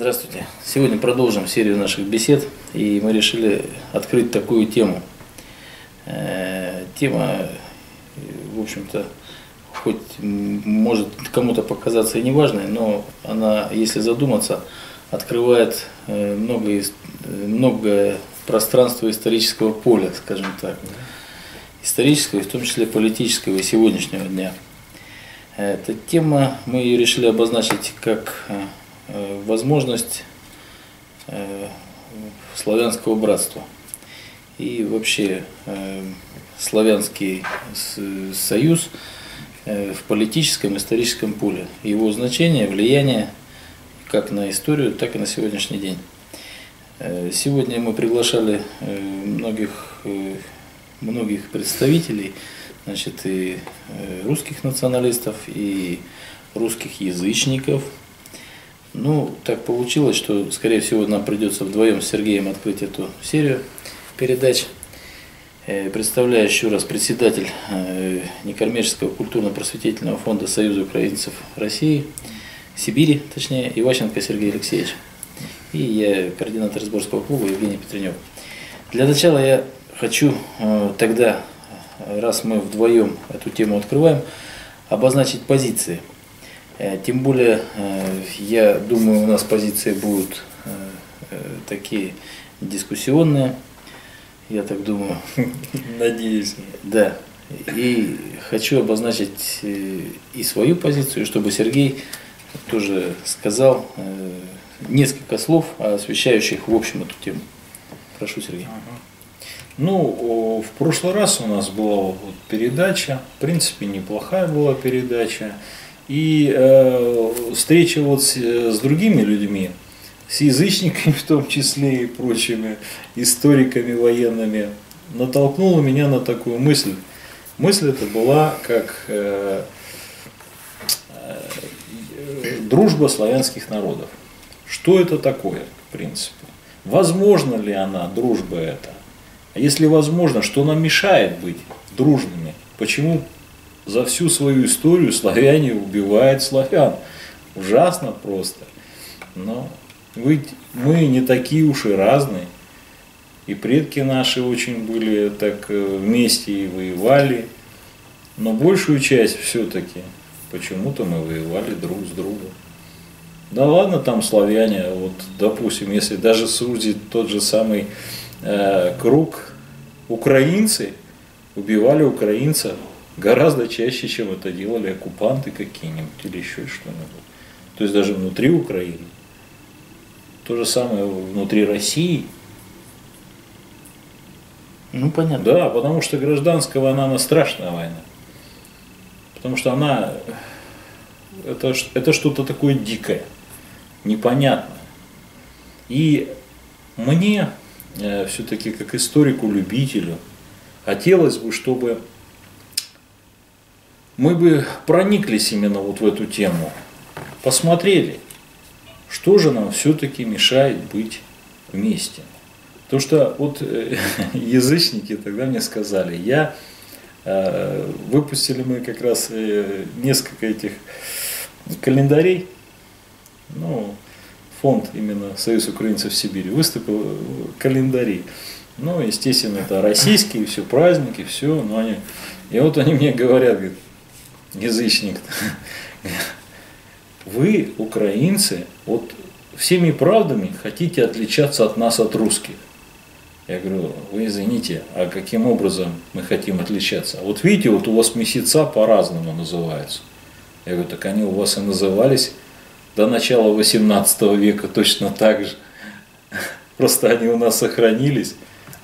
Здравствуйте. Сегодня продолжим серию наших бесед, и мы решили открыть такую тему. Э, Тема, в общем-то, хоть может кому-то показаться и неважной, но она, если задуматься, открывает э, много, э, многое пространство исторического поля, скажем так. Исторического, и в том числе политического и сегодняшнего дня. Эта тема, мы ее решили обозначить как э, э, возможность э, славянского братства. И вообще э, славянский союз э, в политическом, историческом поле. Его значение, влияние как на историю, так и на сегодняшний день. Э, Сегодня мы приглашали э, многих, э, многих представителей, значит, и э, русских националистов, и русских язычников. Ну, так получилось, что, скорее всего, нам придется вдвоем с Сергеем открыть эту серию передач. Э, Представляю еще раз председатель э, некоммерческого культурно-просветительного фонда Союза украинцев России, Сибири, точнее, Иващенко Сергей Алексеевич. И я координатор сборского клуба Евгений Петренев. Для начала я хочу э, тогда, раз мы вдвоем эту тему открываем, обозначить позиции. Э, Тем более, э, я думаю, у нас позиции будут э, такие дискуссионные, я так думаю. Надеюсь. Да. И хочу обозначить и свою позицию, чтобы Сергей тоже сказал несколько слов, освещающих в общем эту тему. Прошу, Сергей. Ну, о, в прошлый раз у нас была вот передача, в принципе, неплохая была передача. И э, встреча вот с, э, с другими людьми, с язычниками в том числе и прочими историками военными, натолкнула меня на такую мысль. Мысль эта была как э, э, дружба славянских народов. Что это такое, в принципе? Возможно ли она, дружба эта? А если возможно, что нам мешает быть дружными? Почему за всю свою историю славяне убивают славян? Ужасно просто. Но ведь мы не такие уж и разные. И предки наши очень были так э, вместе и воевали. Но большую часть все-таки почему-то мы воевали друг с другом. Да ладно там славяне, вот допустим, если даже судить тот же самый э, круг, украинцы убивали украинцев гораздо чаще, чем это делали оккупанты какие-нибудь или еще что-нибудь. То есть даже внутри Украины. То же самое внутри России. Ну, понятно. Да, потому что гражданская война, она страшная война. Потому что она, это, это что-то такое дикое, непонятное. И мне все-таки как историку-любителю хотелось бы, чтобы мы бы прониклись именно вот в эту тему, посмотрели, что же нам все-таки мешает быть вместе. Потому что вот э, язычники тогда мне сказали, я э, выпустили мы как раз э, несколько этих календарей, ну, фонд именно Союз украинцев Сибири выступил календари. Ну, естественно, это российские, все праздники, все, но они... И вот они мне говорят, говорят, язычник, вы, украинцы, вот всеми правдами хотите отличаться от нас, от русских. Я говорю, вы извините, а каким образом мы хотим отличаться? А вот видите, вот у вас месяца по-разному называются. Я говорю, так они у вас и назывались до начала 18 века точно так же. Просто они у нас сохранились,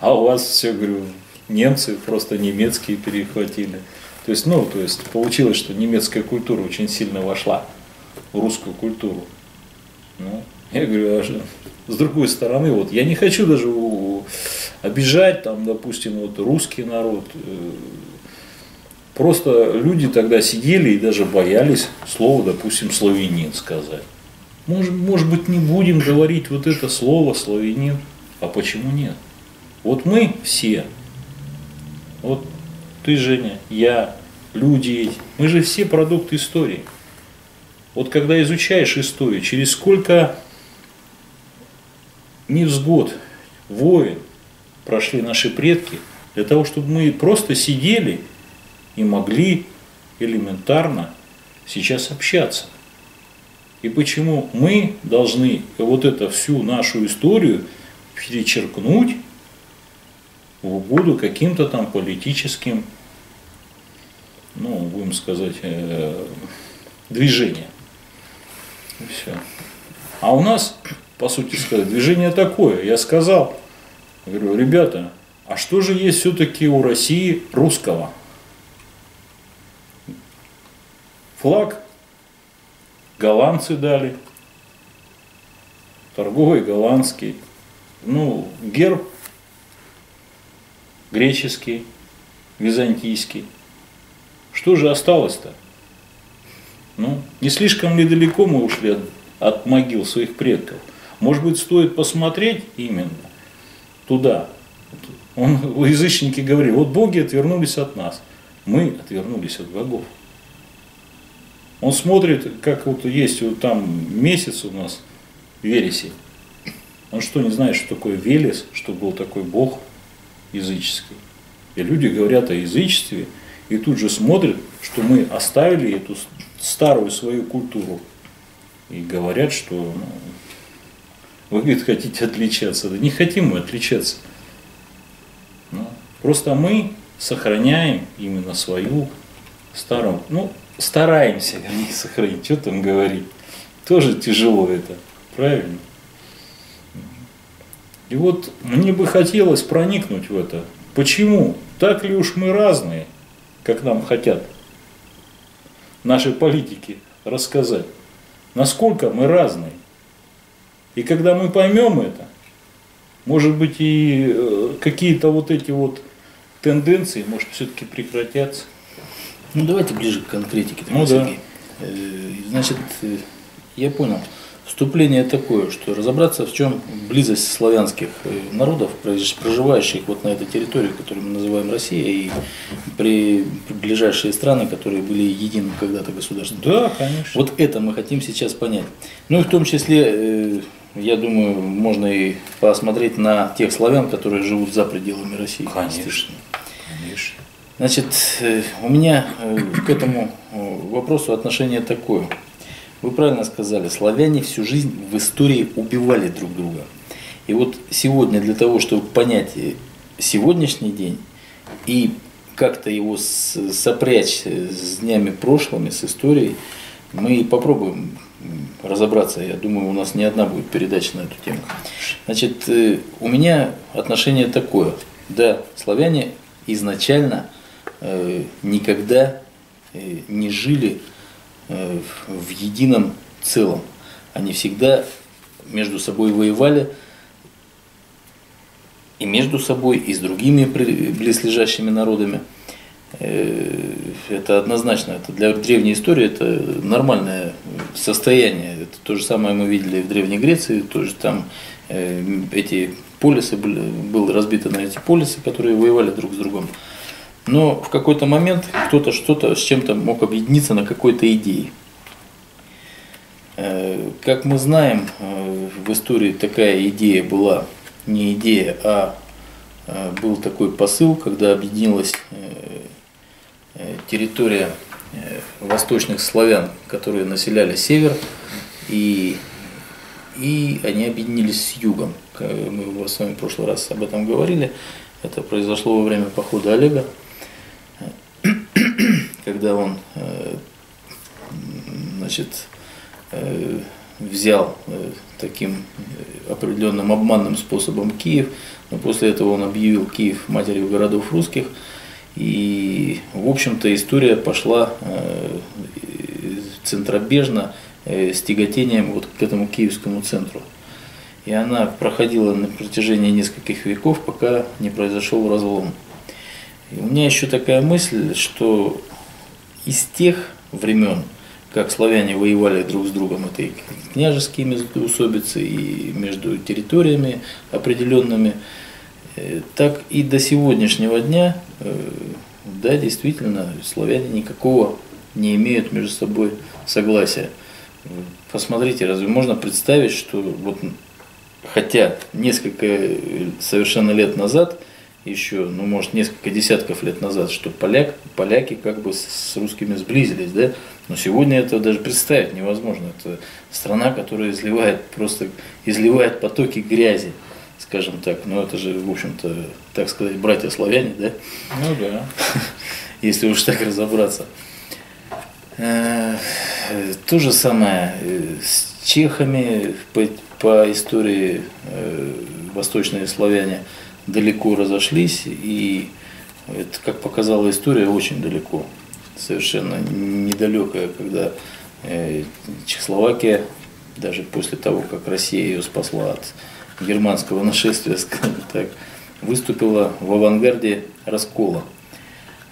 а у вас все, говорю, немцы просто немецкие перехватили. То есть, ну, то есть получилось, что немецкая культура очень сильно вошла в русскую культуру. Ну, я говорю, а что- с другой стороны, вот я не хочу даже обижать, там, допустим, вот русский народ. э, Просто люди тогда сидели и даже боялись слово, допустим, славянин сказать. Может, может быть, не будем говорить вот это слово славянин, а почему нет? Вот мы все, вот ты, Женя, я, люди эти, мы же все продукты истории. Вот когда изучаешь историю, через сколько невзгод, войн прошли наши предки, для того, чтобы мы просто сидели и могли элементарно сейчас общаться. И почему мы должны вот эту всю нашу историю перечеркнуть в угоду каким-то там политическим, ну, будем сказать, э, движениям. И все. А у нас, по сути сказать, движение такое. Я сказал, говорю, ребята, а что же есть все-таки у России русского? Флаг голландцы дали, торговый голландский, ну, герб греческий, византийский. Что же осталось-то? Ну, не слишком ли далеко мы ушли от, могил своих предков? Может быть, стоит посмотреть именно туда. Он, язычники говорили, вот боги отвернулись от нас, мы отвернулись от богов. Он смотрит, как вот есть вот там месяц у нас, Вересень. Он что, не знает, что такое Велес, что был такой бог языческий. И люди говорят о язычестве, и тут же смотрят, что мы оставили эту старую свою культуру. И говорят, что ну, вы, говорит, хотите отличаться. Да не хотим мы отличаться. Ну, просто мы сохраняем именно свою старую, ну, стараемся, вернее, сохранить. Что там говорить? Тоже тяжело это, правильно? И вот мне бы хотелось проникнуть в это. Почему? Так ли уж мы разные, как нам хотят наши политики рассказать? Насколько мы разные? И когда мы поймем это, может быть и э, какие-то вот эти вот тенденции, может, все-таки прекратятся. Ну давайте ближе к конкретике. Ну, да. Э, значит, э, я понял. Вступление такое, что разобраться, в чем близость славянских э, народов, проживающих вот на этой территории, которую мы называем Россия, и при ближайшие страны, которые были единым когда-то государством. Да, конечно. Вот это мы хотим сейчас понять. Ну и в том числе, я думаю, можно и посмотреть на тех славян, которые живут за пределами России. Конечно. Конечно. Значит, э, у меня э, к этому э, вопросу отношение такое. Вы правильно сказали, славяне всю жизнь в истории убивали друг друга. И вот сегодня для того, чтобы понять сегодняшний день и как-то его сопрячь с днями прошлыми, с историей, мы попробуем разобраться. Я думаю, у нас не одна будет передача на эту тему. Значит, у меня отношение такое. Да, славяне изначально Э, никогда э, не жили э, в едином целом. Они всегда между собой воевали и между собой, и с другими близлежащими народами. Это однозначно, это для древней истории это нормальное состояние. Это то же самое мы видели в Древней Греции, тоже там эти полисы, были, был разбиты на эти полисы, которые воевали друг с другом. Но в какой-то момент кто-то что-то с чем-то мог объединиться на какой-то идее. Э, как мы знаем, э, в истории такая идея была не идея, а э, был такой посыл, когда объединилась территория восточных славян, которые населяли север, и, и они объединились с югом. Мы с вами в прошлый раз об этом говорили. Это произошло во время похода Олега когда он э, значит, э, взял э, таким определенным обманным способом Киев, но после этого он объявил Киев матерью городов русских, и, в общем-то, история пошла центробежно с тяготением вот к этому киевскому центру. И она проходила на протяжении нескольких веков, пока не произошел разлом. И у меня еще такая мысль, что из тех времен, как славяне воевали друг с другом, это и княжеские междоусобицы, и между территориями определенными, э, так и до сегодняшнего дня, э, да, действительно, славяне никакого не имеют между собой согласия. Посмотрите, разве можно представить, что вот хотя несколько совершенно лет назад, еще, ну, может, несколько десятков лет назад, что поляк, поляки как бы с русскими сблизились, да, но сегодня это даже представить невозможно. Это страна, которая изливает, просто изливает потоки грязи, скажем так. Ну, это же, в общем-то, так сказать, братья-славяне, да? Ну да. Если уж так разобраться. Э, то же самое э, с чехами по, по истории э, восточные славяне далеко разошлись, и это, как показала история, очень далеко, совершенно недалекая, когда Чехословакия, даже после того, как Россия ее спасла от германского нашествия, скажем так, выступила в авангарде раскола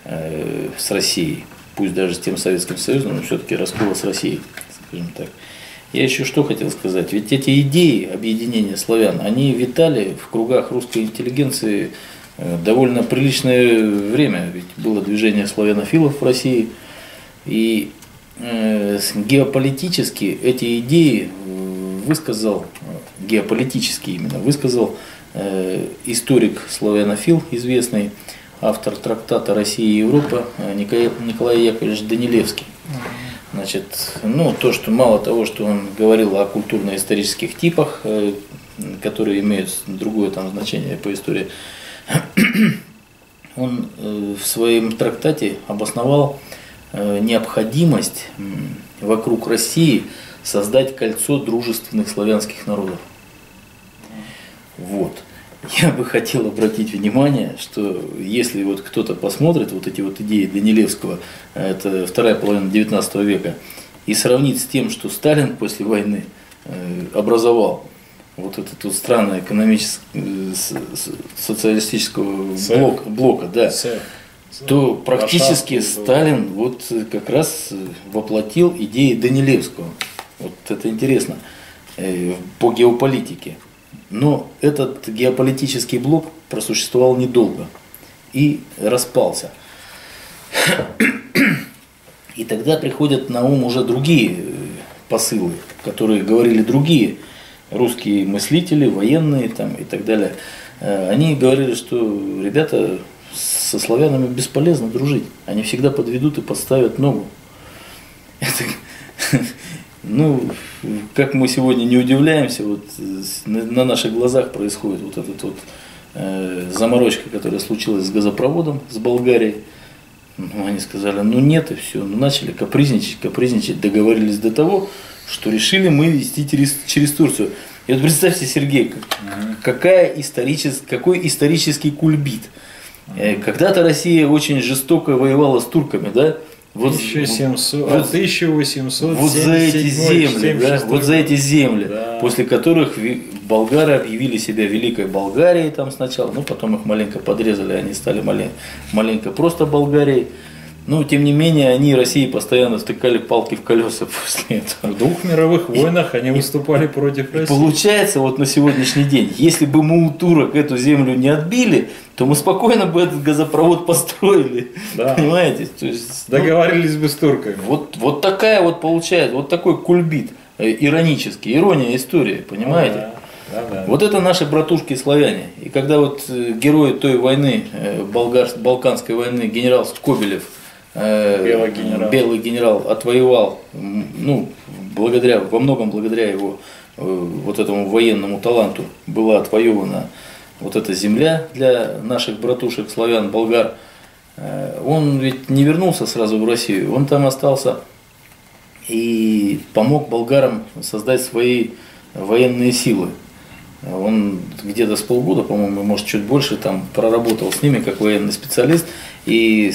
с Россией пусть даже с тем Советским Союзом, но все-таки раскола с Россией, скажем так. Я еще что хотел сказать, ведь эти идеи объединения славян, они витали в кругах русской интеллигенции э, довольно приличное время, ведь было движение славянофилов в России, и э, геополитически эти идеи э, высказал, геополитически именно, высказал историк славянофил известный автор трактата «Россия и Европа» Николай Яковлевич Данилевский. Значит, ну, то, что мало того, что он говорил о культурно-исторических типах, э, которые имеют другое там значение по истории, он э, в своем трактате обосновал необходимость вокруг России создать кольцо дружественных славянских народов. Вот. Я бы хотел обратить внимание, что если вот кто-то посмотрит вот эти вот идеи Данилевского, это вторая половина 19 века, и сравнит с тем, что Сталин после войны э, образовал, вот этот вот странный экономический э, социалистического блока, блока да, то практически Сталин вот как раз воплотил идеи Данилевского. Вот это интересно э, по геополитике. Но этот геополитический блок просуществовал недолго и распался. И тогда приходят на ум уже другие э, посылы, которые говорили другие русские мыслители, военные там, и так далее. Э, они говорили, что ребята со славянами бесполезно дружить. Они всегда подведут и подставят ногу. Это, ну, как мы сегодня не удивляемся, вот на наших глазах происходит вот этот вот э, заморочка, которая случилась с газопроводом с Болгарией. Ну, они сказали, ну нет, и все. Ну, начали капризничать, капризничать, договорились до того, что решили мы вести через, через Турцию. И вот представьте, Сергей, какая историчес, какой исторический кульбит. Э, когда-то Россия очень жестоко воевала с турками, да? Вот, 1700, вот, 1800, вот за эти земли, да, вот за эти земли, да. после которых болгары объявили себя Великой Болгарией там сначала, ну потом их маленько подрезали, они стали маленько, маленько просто Болгарией. Но, тем не менее, они России постоянно втыкали палки в колеса после этого. В двух мировых войнах они выступали против России. Получается, вот на сегодняшний день, если бы мы у турок эту землю не отбили, то мы спокойно бы этот газопровод построили. Да. Понимаете? То есть, ну, Договорились ну, бы с турками. Вот, вот такая вот получается, вот такой кульбит э, иронический, ирония истории, понимаете? Да. Да, да. Вот это наши братушки славяне. И когда вот э, герой той войны, э, болгар, Балканской войны, генерал Скобелев, Белый генерал. Белый генерал отвоевал, ну, благодаря, во многом благодаря его вот этому военному таланту была отвоевана вот эта земля для наших братушек, славян, болгар, э, он ведь не вернулся сразу в Россию, он там остался и помог болгарам создать свои военные силы. Он где-то с полгода, по-моему, может чуть больше, там проработал с ними как военный специалист и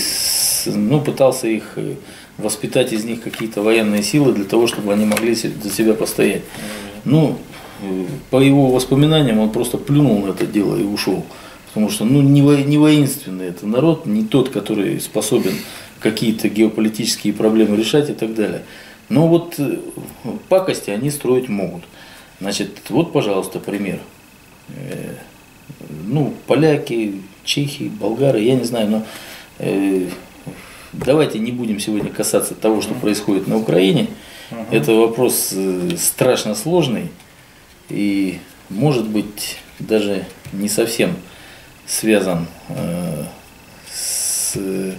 ну, пытался их э, воспитать из них какие-то военные силы для того, чтобы они могли за себя постоять. Ну, по его воспоминаниям он просто плюнул на это дело и ушел. Потому что ну, не, во, не воинственный это народ, не тот, который способен какие-то геополитические проблемы решать и так далее. Но вот э, пакости они строить могут. Значит, вот, пожалуйста, пример. Э, ну, поляки, чехи, болгары, я не знаю, но э, давайте не будем сегодня касаться того, что происходит на Украине. Это вопрос страшно сложный. И может быть, даже не совсем связан э, с, э,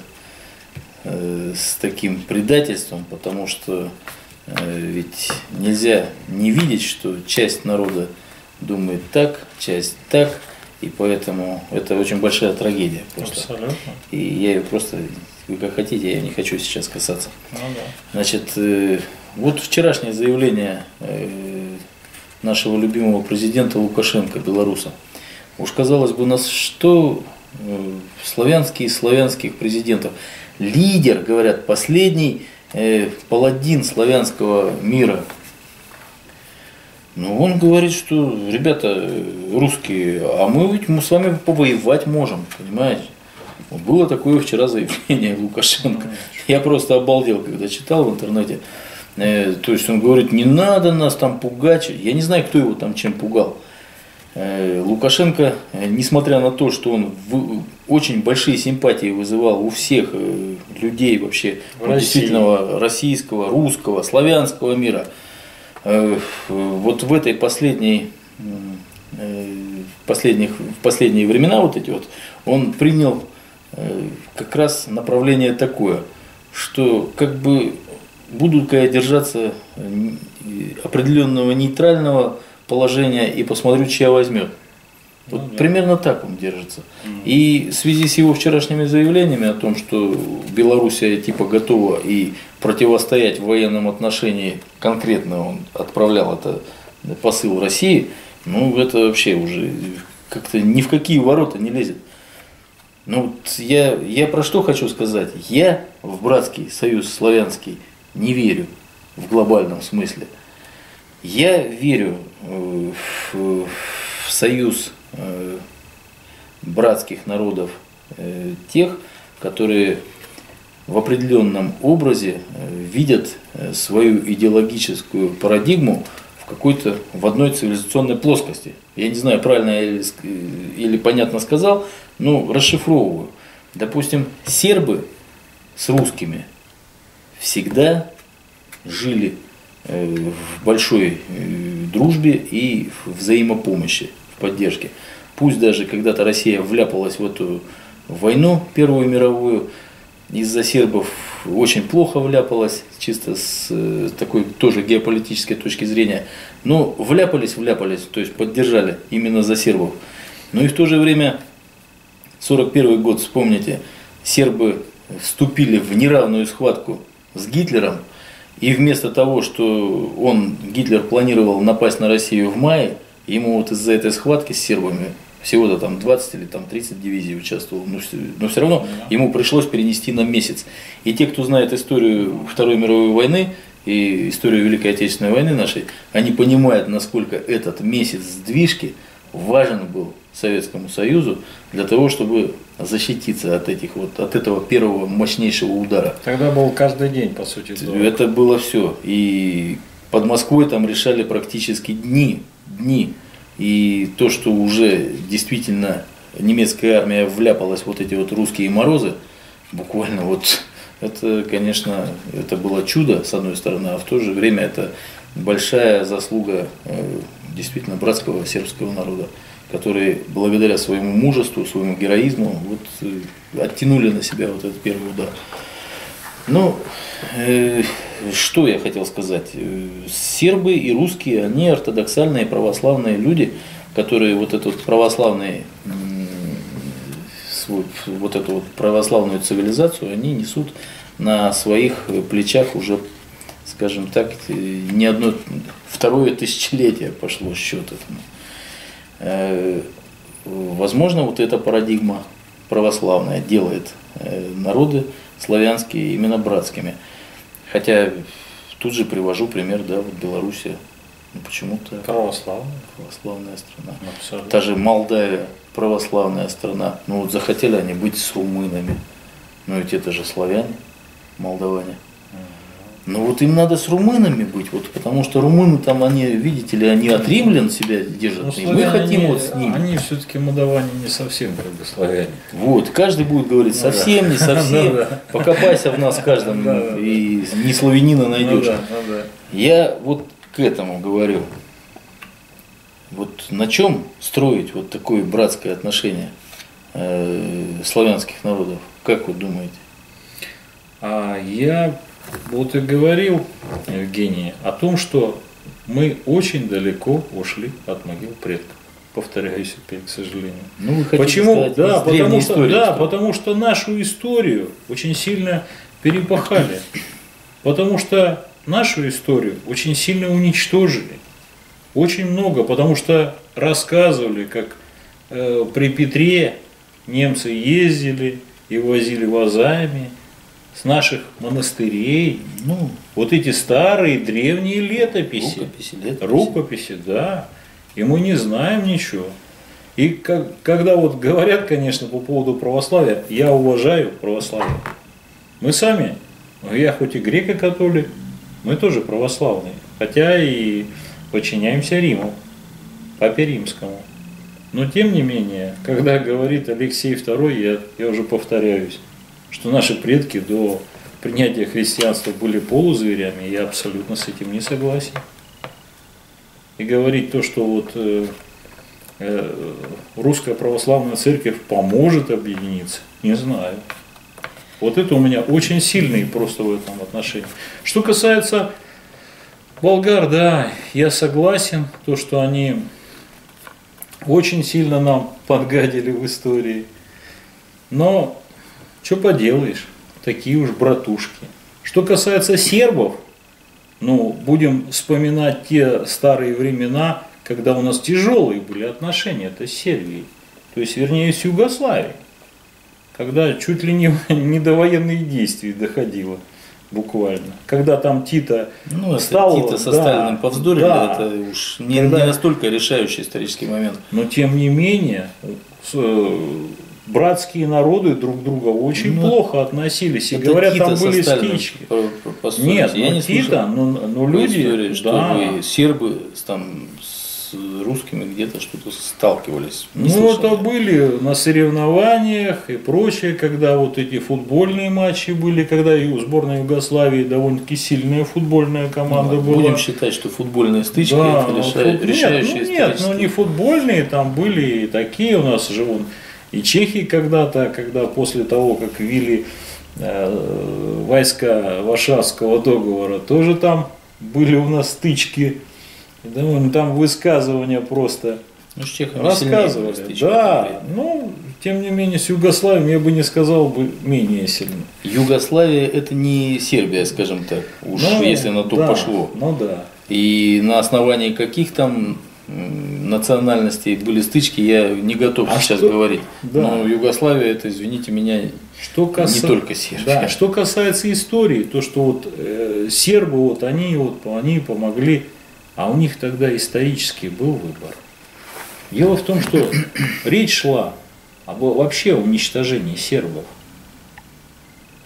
с таким предательством, потому что э, ведь нельзя не видеть, что часть народа думает так, часть так, и поэтому это очень большая трагедия просто. Абсолютно. И я ее просто, вы как хотите, я не хочу сейчас касаться. Ну да. Значит, э, вот вчерашнее заявление э, нашего любимого президента Лукашенко, белоруса. Уж казалось бы, у нас что э, славянские славянских президентов. Лидер, говорят, последний э, паладин славянского мира. Но он говорит, что, ребята, русские, а мы ведь мы с вами повоевать можем, понимаете? Было такое вчера заявление Лукашенко. Я просто обалдел, когда читал в интернете. Э, То есть он говорит, не надо нас там пугать. Я не знаю, кто его там чем пугал. Э, Лукашенко, э, несмотря на то, что он очень большие симпатии вызывал у всех людей вообще ну, России. действительно российского, русского, славянского мира, вот в этой последней, э, последних, в последние времена вот эти вот, он принял э, как раз направление такое, что как бы буду-ка я держаться э, определенного нейтрального положения и посмотрю, чья возьмет. Вот Ну да. примерно так он держится. И в связи с его вчерашними заявлениями о том, что Белоруссия типа готова и противостоять в военном отношении, конкретно он отправлял это посыл России, ну это вообще уже как-то ни в какие ворота не лезет. Ну вот я, я про что хочу сказать? Я в братский союз славянский не верю в глобальном смысле. Я верю э, в, в союз братских народов э, тех, которые в определенном образе э, видят э, свою идеологическую парадигму в какой-то в одной цивилизационной плоскости. Я не знаю, правильно я или, или понятно сказал, но расшифровываю. Допустим, сербы с русскими всегда жили э, в большой э, дружбе и взаимопомощи, в поддержке. Пусть даже когда-то Россия вляпалась в эту войну Первую мировую, из-за сербов очень плохо вляпалась, чисто с э, такой тоже геополитической точки зрения. Но вляпались, вляпались, то есть поддержали именно за сербов. Но и в то же время 41 год, вспомните, сербы вступили в неравную схватку с Гитлером, и вместо того, что он, Гитлер планировал напасть на Россию в мае, ему вот из-за этой схватки с сербами всего-то там 20 или там 30 дивизий участвовал, но, все- но все равно ему пришлось перенести на месяц. И те, кто знает историю Второй мировой войны и историю Великой Отечественной войны нашей, они понимают, насколько этот месяц сдвижки важен был Советскому Союзу для того, чтобы защититься от этих вот, от этого первого мощнейшего удара. Тогда был каждый день, по сути. дела. Это было все. И под Москвой там решали практически дни, дни. И то, что уже действительно немецкая армия вляпалась вот эти вот русские морозы, буквально вот, это, конечно, это было чудо, с одной стороны, а в то же время это большая заслуга э, действительно братского сербского народа, которые благодаря своему мужеству, своему героизму вот, э, оттянули на себя вот этот первый удар. Ну, э, что я хотел сказать? Э, Сербы и русские, они ортодоксальные православные люди, которые вот этот православный, вот эту вот православную цивилизацию, они несут на своих плечах уже, скажем так, э, не одно, второе тысячелетие пошло счет этому. Возможно, вот эта парадигма православная делает э, народы славянские именно братскими. Хотя тут же привожу пример, да, вот Белоруссия, ну почему-то Православный. православная страна. Абсолютно. Та же Молдавия, православная страна. Ну вот захотели они быть с румынами. Но ведь это же славяне, молдаване. Ну вот им надо с румынами быть, вот, потому что румыны там, они, видите ли, они от римлян себя держат, Ну, и мы хотим они- вот с ними. Они все-таки молдаване не совсем как бы славяне. Вот, каждый будет говорить Ну да. совсем, не совсем, Ну да. покопайся в нас каждом, Да, да, и не славянина найдешь. Ну да, ну да. Я вот к этому говорю. Вот на чем строить вот такое братское отношение э, славянских народов? Как вы думаете? А я вот и говорил, Евгений, о том, что мы очень далеко ушли от могил предков. Повторяюсь опять, к сожалению. Ну, вы Почему? сказать, да, потому что, истории, да, что потому что нашу историю очень сильно перепахали. Потому что нашу историю очень сильно уничтожили. Очень много, потому что рассказывали, как э, при Петре немцы ездили и возили вазами с наших монастырей. Ну, Вот эти старые древние летописи. рукописи, летописи. Рукописи, да. И мы не знаем ничего. И как, когда вот говорят, конечно, по поводу православия, я уважаю православие. Мы сами, ну, я хоть и греко-католик, мы тоже православные. Хотя и подчиняемся Риму, Папе Римскому. Но тем не менее, когда говорит Алексей II, я, я уже повторяюсь, что наши предки до принятия христианства были полузверями, я абсолютно с этим не согласен. И говорить то, что вот э, э, русская православная церковь поможет объединиться, не знаю. Вот это у меня очень сильный просто в этом отношении. Что касается болгар, да, я согласен, то, что они очень сильно нам подгадили в истории. Но что поделаешь, такие уж братушки. Что касается сербов, ну, будем вспоминать те старые времена, когда у нас тяжелые были отношения это с Сербией, то есть, вернее, с Югославией, когда чуть ли не, не до военных действий доходило буквально. Когда там Тита Ну, стал, Тита со да, Сталиным повздорили, да. это уж не, Когда- не настолько решающий исторический момент. Но тем не менее, э, братские народы друг к другу очень Ну, плохо относились. И говорят, там были стычки. Нет, я ну, не Тита, слышал ну, по люди, истории, что да. вы сербы там, с русскими где-то что-то сталкивались. Не Ну, слышал это были на соревнованиях и прочее, когда вот эти футбольные матчи были, когда и у сборной Югославии довольно-таки сильная футбольная команда Ну, была. Будем считать, что футбольные стычки Да, это ну, фут- решающие нет, ну, нет, ну не футбольные, там были и такие у нас же вон, и Чехии когда-то, когда после того, как ввели э, войска Варшавского договора, тоже там были у нас стычки, И довольно там высказывания просто Ну, с чехами рассказывали. стычки Да, ну, тем не менее, с Югославией я бы не сказал бы менее сильно. Югославия это не Сербия, скажем так, уж Ну, если на то да, пошло. Ну да. И на основании каких там национальностей были стычки, я не готов А сейчас что- говорить. да. Но Югославия это, извините меня, Что каса- не только Сербия. Да, что касается истории, то что вот э, сербы, вот они вот они помогли, а у них тогда исторически был выбор. Дело в том, что речь шла об вообще уничтожении сербов.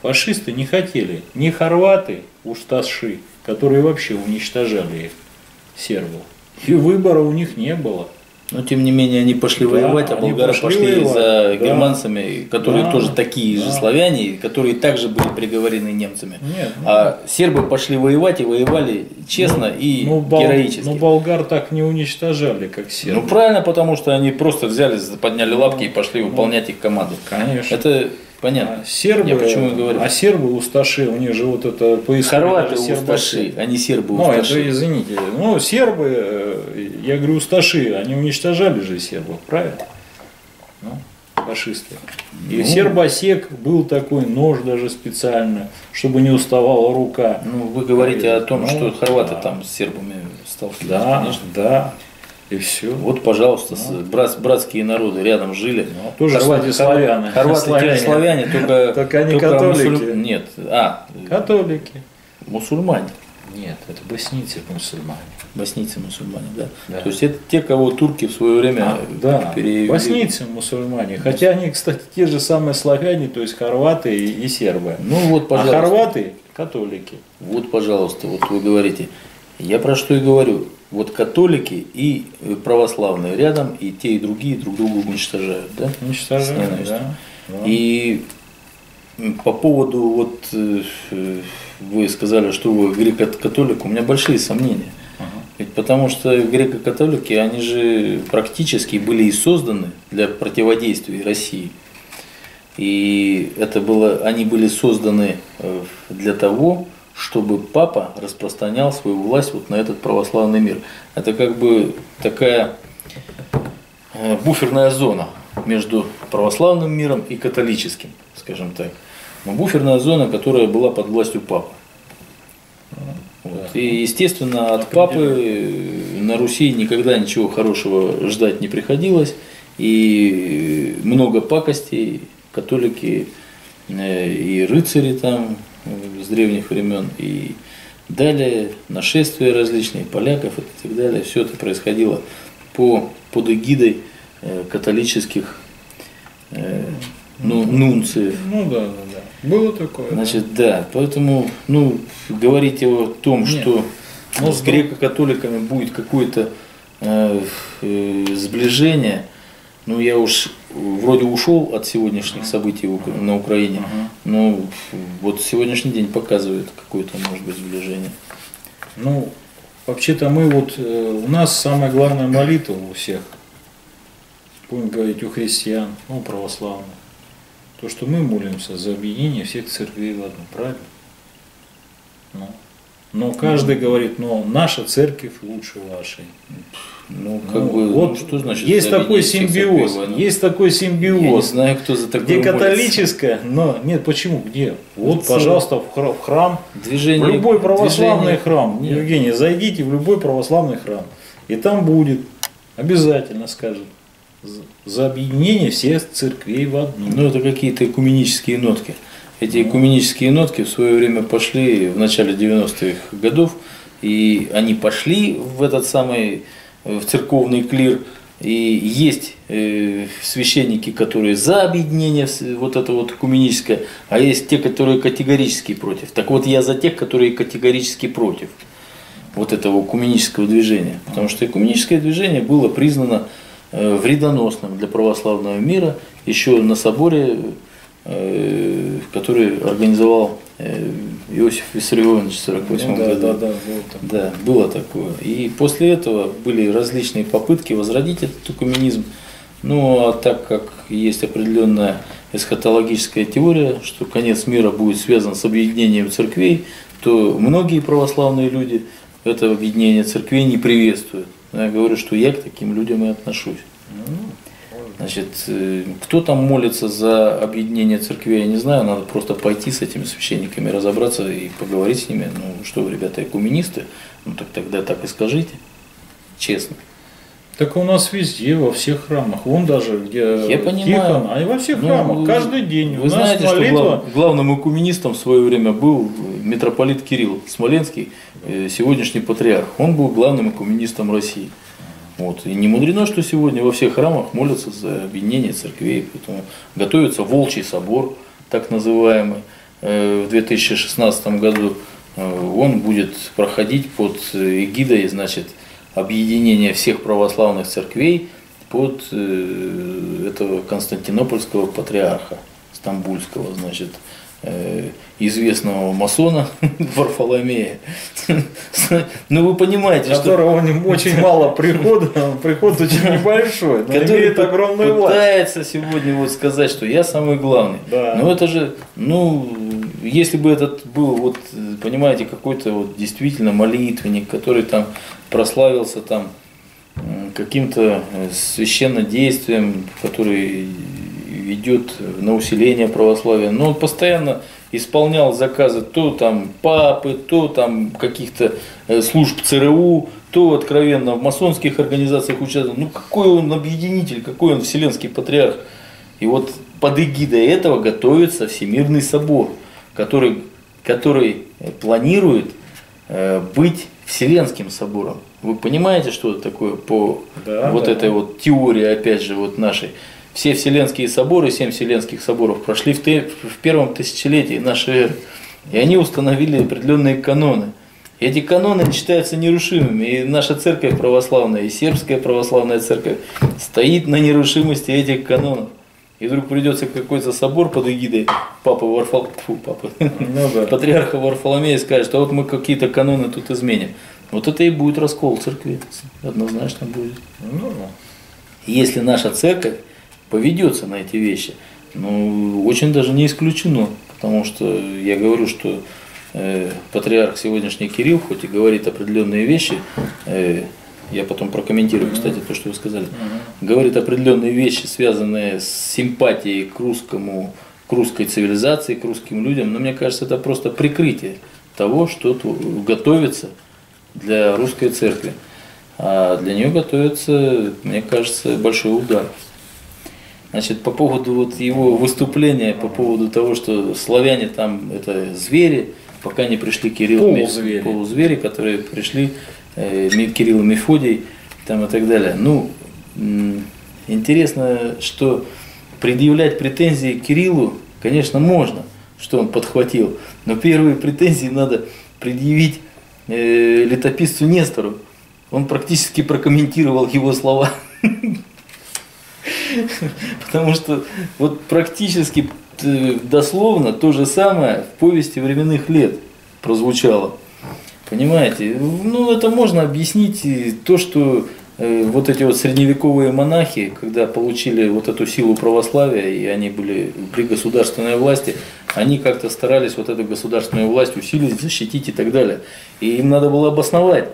Фашисты не хотели ни хорваты, усташи, которые вообще уничтожали их, сербов. И выбора у них не было. Но тем не менее они пошли Да, воевать, а болгары пошли пошли, воевать, за да. германцами, которые Да, тоже такие же да. славяне, которые также были приговорены немцами. Нет, ну, А сербы пошли воевать и воевали честно и ну, бол- героически. ну, болгар так не уничтожали, как сербы. Ну правильно, потому что они просто взяли, подняли лапки и пошли выполнять их команду. Конечно. Это понятно. А сербы, Я почему и говорю. а сербы усташи, у них же вот это по Хорваты усташи, а не сербы Ну, это, усташи. извините, ну, сербы, э, я говорю, усташи, они уничтожали же сербов, правильно? Ну, фашисты. И Ну. сербосек был такой нож даже специально, чтобы не уставала рука. Ну, вы говорите о том, Ну, что хорваты да. там с сербами сталкивались, Да, конечно. да. И все. Вот, пожалуйста, с- брат- братские народы рядом жили. Ну, тоже, кстати, славяне. Хорваты же славяне, только, Только они католики. мусуль- Нет, а, Католики. мусульмане. Нет, это боснийцы мусульмане. Боснийцы мусульмане, да. Да. То есть это те, кого турки в свое время А, да, перевели. боснийцы мусульмане. Хотя они, кстати, те же самые славяне, то есть хорваты и, и сербы. Ну вот, А пожалуйста. хорваты католики. Вот, пожалуйста, вот вы говорите. Я про что и говорю. Вот католики и э, православные рядом, и те, и другие друг друга уничтожают, да? Ненавистью. да. Да. И по поводу, вот э, э, вы сказали, что вы грек-католик, у меня большие сомнения. Ага. Ведь потому что греко-католики, они же практически были и созданы для противодействия России. И это было, они были созданы для того, чтобы папа распространял свою власть вот на этот православный мир. Это как бы такая э, буферная зона между православным миром и католическим, скажем так. Но буферная зона, которая была под властью папы. Вот. И, естественно, от папы на Руси никогда ничего хорошего ждать не приходилось. И много пакостей католики э, и рыцари там с древних времен, и далее нашествия различные поляков и так далее. Все это происходило по, под эгидой э, католических э, ну, нунциев. Ну да, да, да. Было такое. Значит, да. да. Поэтому, ну, говорить о том, Нет. что ну, с греко-католиками будет какое-то э, э, сближение, ну, я уж вроде ушел от сегодняшних событий на Украине, но вот сегодняшний день показывает какое-то, может быть, сближение. Ну, вообще-то мы вот, э, у нас самая главная молитва у всех, будем говорить, у христиан, ну, православных, то, что мы молимся за объединение всех церквей в одну, правильно? Ну, но каждый говорит, но наша церковь лучше вашей. Ну, как ну, бы, вот ну, что значит есть такой симбиоз, церквей, есть такой симбиоз. Я не знаю, кто за такое Где католическая, но нет, почему, где? Вот, Целый. пожалуйста, в храм, движение, в любой православный движение, храм, нет. Евгений, зайдите в любой православный храм, и там будет, обязательно скажет, за объединение всех церквей в одну. Ну, это какие-то экуменические нотки. Эти экуменические нотки в свое время пошли в начале 90-х годов, и они пошли в этот самый в церковный клир, и есть э, священники, которые за объединение, вот это вот экуменическое, а есть те, которые категорически против. Так вот я за тех, которые категорически против вот этого экуменического движения. Потому что экуменическое движение было признано э, вредоносным для православного мира еще на соборе Э, который организовал э, Иосиф Виссарионович в 1948 ну, да, году. Да, да, было да, было такое. И после этого были различные попытки возродить этот экуменизм. Ну, а так как есть определенная эсхатологическая теория, что конец мира будет связан с объединением церквей, то многие православные люди это объединение церквей не приветствуют. Я говорю, что я к таким людям и отношусь. Ну, Значит, э, кто там молится за объединение церкви, я не знаю, надо просто пойти с этими священниками, разобраться и поговорить с ними. Ну что вы, ребята, экуменисты, ну так тогда так и скажите, честно. Так у нас везде, во всех храмах. Вон даже, где Я понимаю. а и во всех ну, храмах, каждый день. Вы знаете, молитва... что глав, главным экуменистом в свое время был митрополит Кирилл Смоленский, э, сегодняшний патриарх. Он был главным экуменистом России. Вот. И не мудрено, что сегодня во всех храмах молятся за объединение церквей, поэтому готовится Волчий собор, так называемый, э, в 2016 году. Э, он будет проходить под эгидой значит, объединения всех православных церквей под э, этого константинопольского патриарха Стамбульского, значит, известного масона Варфоломея. Ну вы понимаете, что... Которого очень мало прихода, приход очень небольшой, но имеет огромную власть. Пытается сегодня вот сказать, что я самый главный. Да. Но это же, ну, если бы этот был, вот, понимаете, какой-то вот действительно молитвенник, который там прославился там каким-то э, священным действием, который ведет на усиление православия, но он постоянно исполнял заказы то там папы, то там каких-то э, служб ЦРУ, то откровенно в масонских организациях участвовал. Ну какой он объединитель, какой он вселенский патриарх. И вот под эгидой этого готовится Всемирный собор, который, который планирует э, быть Вселенским собором. Вы понимаете, что это такое по да, вот да. этой вот теории, опять же, вот нашей? Все вселенские соборы, семь вселенских соборов прошли в, те, в первом тысячелетии нашей эры. И они установили определенные каноны. И эти каноны считаются нерушимыми. И наша церковь православная, и сербская православная церковь стоит на нерушимости этих канонов. И вдруг придется какой-то собор под эгидой папы Варфол... Фу, папы. Ну, да. патриарха Варфоломея скажет, а вот мы какие-то каноны тут изменим. Вот это и будет раскол церкви, однозначно будет. Ну, ну. Если наша церковь поведется на эти вещи, ну, очень даже не исключено, потому что я говорю, что э, патриарх сегодняшний Кирилл, хоть и говорит определенные вещи, э, я потом прокомментирую, кстати, то, что вы сказали, говорит определенные вещи, связанные с симпатией к русскому, к русской цивилизации, к русским людям, но мне кажется, это просто прикрытие того, что готовится для русской церкви. А для нее готовится, мне кажется, большой удар. Значит, по поводу вот его выступления, по поводу того, что славяне там это звери, пока не пришли Кирилл, Полузвери. полузвери которые пришли, э, Кирилл и Мефодий там и так далее. Ну, интересно, что предъявлять претензии Кириллу, конечно, можно, что он подхватил, но первые претензии надо предъявить э, летописцу Нестору. Он практически прокомментировал его слова. Потому что вот практически э, дословно то же самое в повести временных лет прозвучало. Понимаете? Ну, это можно объяснить то, что э, вот эти вот средневековые монахи, когда получили вот эту силу православия, и они были при государственной власти, они как-то старались вот эту государственную власть усилить, защитить и так далее. И им надо было обосновать,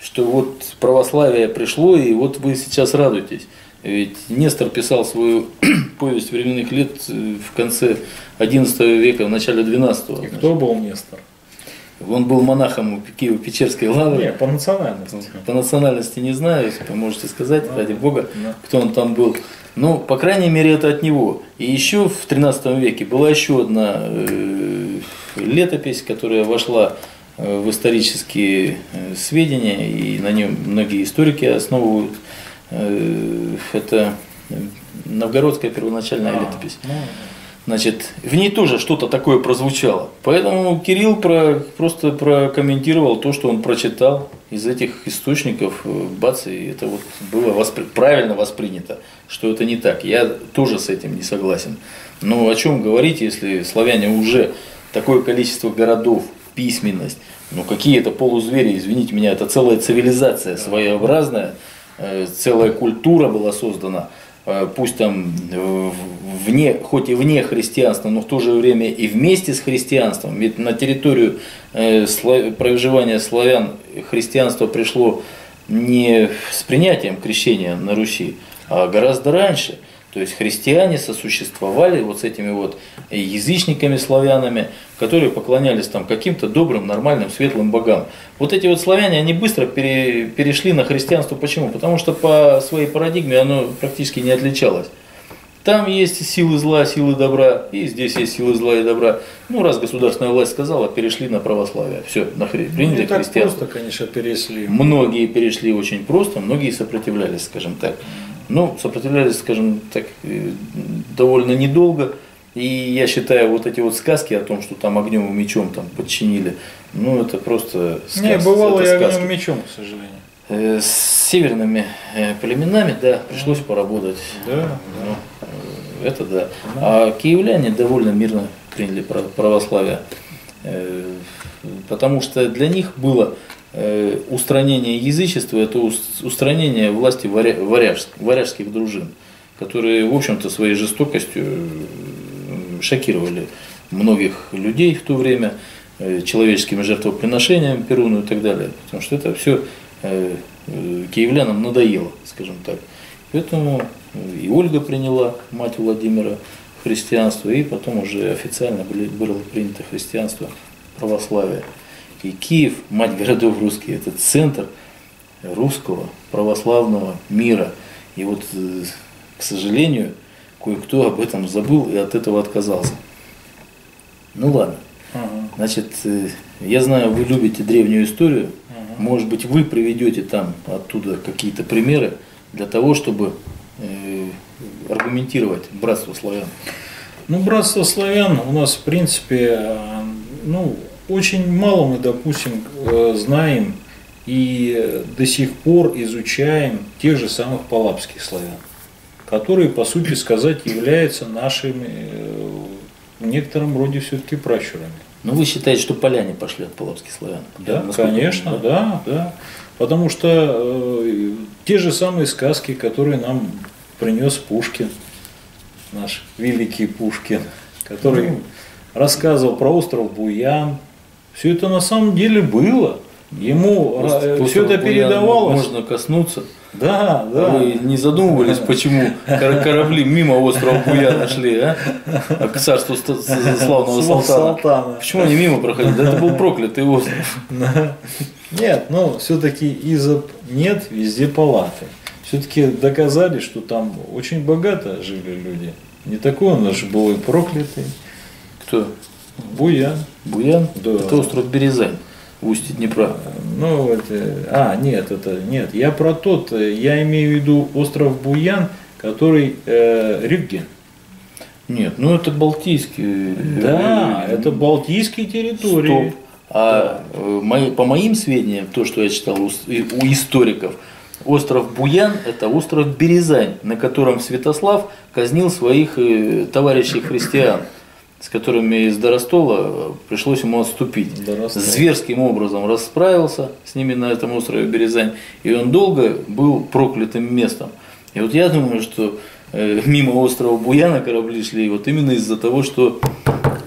что вот православие пришло, и вот вы сейчас радуетесь. Ведь Нестор писал свою повесть временных лет в конце XI века, в начале XII. И кто был Нестор? Он был монахом Киево-Печерской лавры. Не, по национальности. По национальности не знаю, если вы можете сказать, Да. ради бога, Да. кто он там был. Ну, по крайней мере, это от него. И еще в XIII веке была еще одна э, летопись, которая вошла э, в исторические э, сведения, и на нем многие историки основывают. Э, Это новгородская первоначальная А, летопись. ну, Значит, в ней тоже что-то такое прозвучало. Поэтому Кирилл про, просто прокомментировал то, что он прочитал из этих источников. э, Бац, и это вот было воспри- правильно воспринято, что это не так. Я тоже с этим не согласен. Но о чем говорить, если славяне уже такое количество городов, письменность, ну какие это полузвери, извините меня, это целая цивилизация своеобразная, целая культура была создана, э, пусть там э, вне, хоть и вне христианства, но в то же время и вместе с христианством. Ведь на территорию э, проживания славян христианство пришло не с принятием крещения на Руси, а гораздо раньше. То есть христиане сосуществовали вот с этими вот язычниками славянами, которые поклонялись там каким-то добрым, нормальным, светлым богам. Вот эти вот славяне, они быстро пере- перешли на христианство. Почему? Потому что по своей парадигме оно практически не отличалось. Там есть силы зла, силы добра, и здесь есть силы зла и добра. Ну, раз государственная власть сказала, перешли на православие. Все, на хри... ну, приняли так христианство. просто, конечно, пересли. Многие перешли очень просто, многие сопротивлялись, скажем так. Ну, сопротивлялись, скажем так, э, довольно недолго. И я считаю, вот эти вот сказки о том, что там огнем и мечом там подчинили, ну, это просто Не, сказ- бывало это и сказки. огнем мечом, к сожалению. Э, С северными э, племенами, да, пришлось поработать. Да, Ну, э, это да. А киевляне довольно мирно приняли право- православие. Потому что для них было устранение язычества, это ус- устранение власти варя- варяжск- варяжских дружин, которые, в общем-то, своей жестокостью э, шокировали многих людей в то время э, человеческими жертвоприношениями Перуну и так далее. Потому что это все киевлянам надоело, скажем так. Поэтому э, и Ольга приняла, мать Владимира, христианство, и потом уже официально было принято христианство, православие. И Киев, мать городов русских, это центр русского православного мира. И вот, э, к сожалению, кое-кто об этом забыл и от этого отказался. Ну ладно. Ага. Значит, э, я знаю, вы любите древнюю историю. Может быть, вы приведете там оттуда какие-то примеры для того, чтобы э, аргументировать братство славян. Ну, братство славян у нас, в принципе, ну, очень мало мы, допустим, э, знаем и до сих пор изучаем тех же самых палапских славян, которые, по сути сказать, являются нашими э, в некотором роде все-таки пращурами. Но вы считаете, что поляне пошли от половских славян? Да, Насколько конечно, помню, да, да. Потому что э, те же самые сказки, которые нам принес Пушкин, наш великий Пушкин, который Ну. рассказывал про остров Буян, все это на самом деле было. Ему Просто все это передавалось. Можно коснуться. Да, да. Вы не задумывались, почему кор- корабли мимо острова Буяна шли, а? А К царству славного Слав Салтана. Салтана. Почему они мимо проходили? Да это был проклятый остров. Нет, ну все-таки изоб нет, везде палаты. Все-таки доказали, что там очень богато жили люди. Не такой он же был и проклятый. Кто? Буян. Буян? Да. Это остров Березань в устье Днепра. Ну, это, а, нет, это, нет, я про тот, э, я имею в виду остров Буян, который э, Рюгген. Нет, ну это Балтийский. Да, э, это Балтийские территории. Стоп. А э, по моим сведениям, то, что я читал у, историков, остров Буян – это остров Березань, на котором Святослав казнил своих э, товарищей христиан, с которыми из Доростола э, пришлось ему отступить. Доростол. Зверским образом расправился с ними на этом острове Березань, и он долго был проклятым местом. И вот я думаю, что э, мимо острова Буяна корабли шли вот именно из-за того, что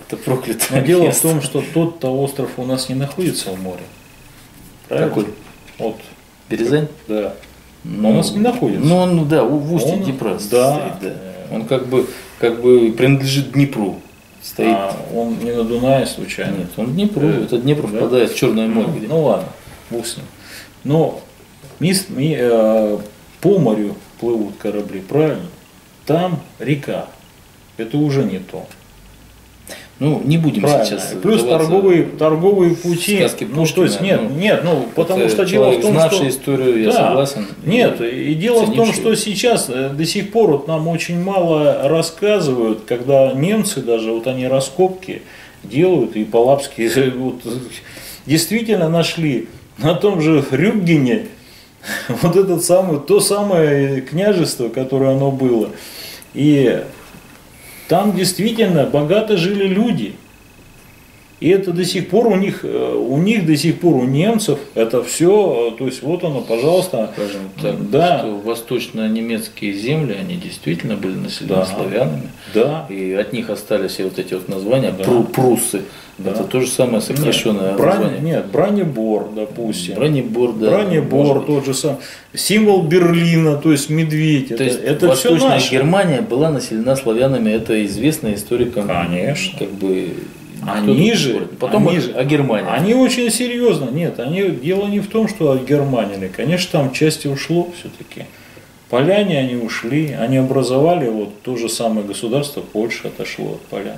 это проклятое Но дело в место. том, что тот-то остров у нас не находится в море. Правильно? Какой? Вот, Березань? да. Но у нас не находится. Ну, он, да, в устье Он- Днепра да. стоит, да. Он как бы, как бы принадлежит Днепру. Стоит. А он не на Дунае случайно? Нет, он Днепру. Э, Это Днепр да? впадает в Черное море. где- Ну ладно, бог с ним. Но мис- ми- э, по морю плывут корабли, правильно? Там река. Это уже не то. Ну, не будем Правильно. сейчас. Плюс торговые, торговые пути. сказки ну, то есть, нет, ну, нет, ну, потому Это что дело в том, знавший что... историю, я Да. согласен. Нет, и дело в том, что сейчас э, до сих пор вот нам очень мало рассказывают, когда немцы даже вот они раскопки делают и Палапские вот, действительно нашли на том же Рюггене вот этот самый, то самое княжество, которое оно было. И там действительно богато жили люди. И это до сих пор у них, э, у них до сих пор, у немцев, это все, то есть вот оно, пожалуйста, Скажем так, Да. что восточно-немецкие земли, они действительно были населены Да. славянами. да, И от них остались и вот эти вот названия, Да. пру- пруссы. Да. Это то же самое сокращенное Нет, брань- название. нет, Бранебор, допустим. Бронебор, да. Быть. тот же самый. Символ Берлина, то есть медведь. То это есть это все Восточная наше. Германия была населена славянами, это известно историкам. Конечно. Как бы, Они тут не же-. Потом они же- о Германии. Они очень серьезно. Нет, они, дело не в том, что от Германии. Конечно, там части ушло все-таки. Поляне они ушли, они образовали вот то же самое государство, Польша отошло от полян.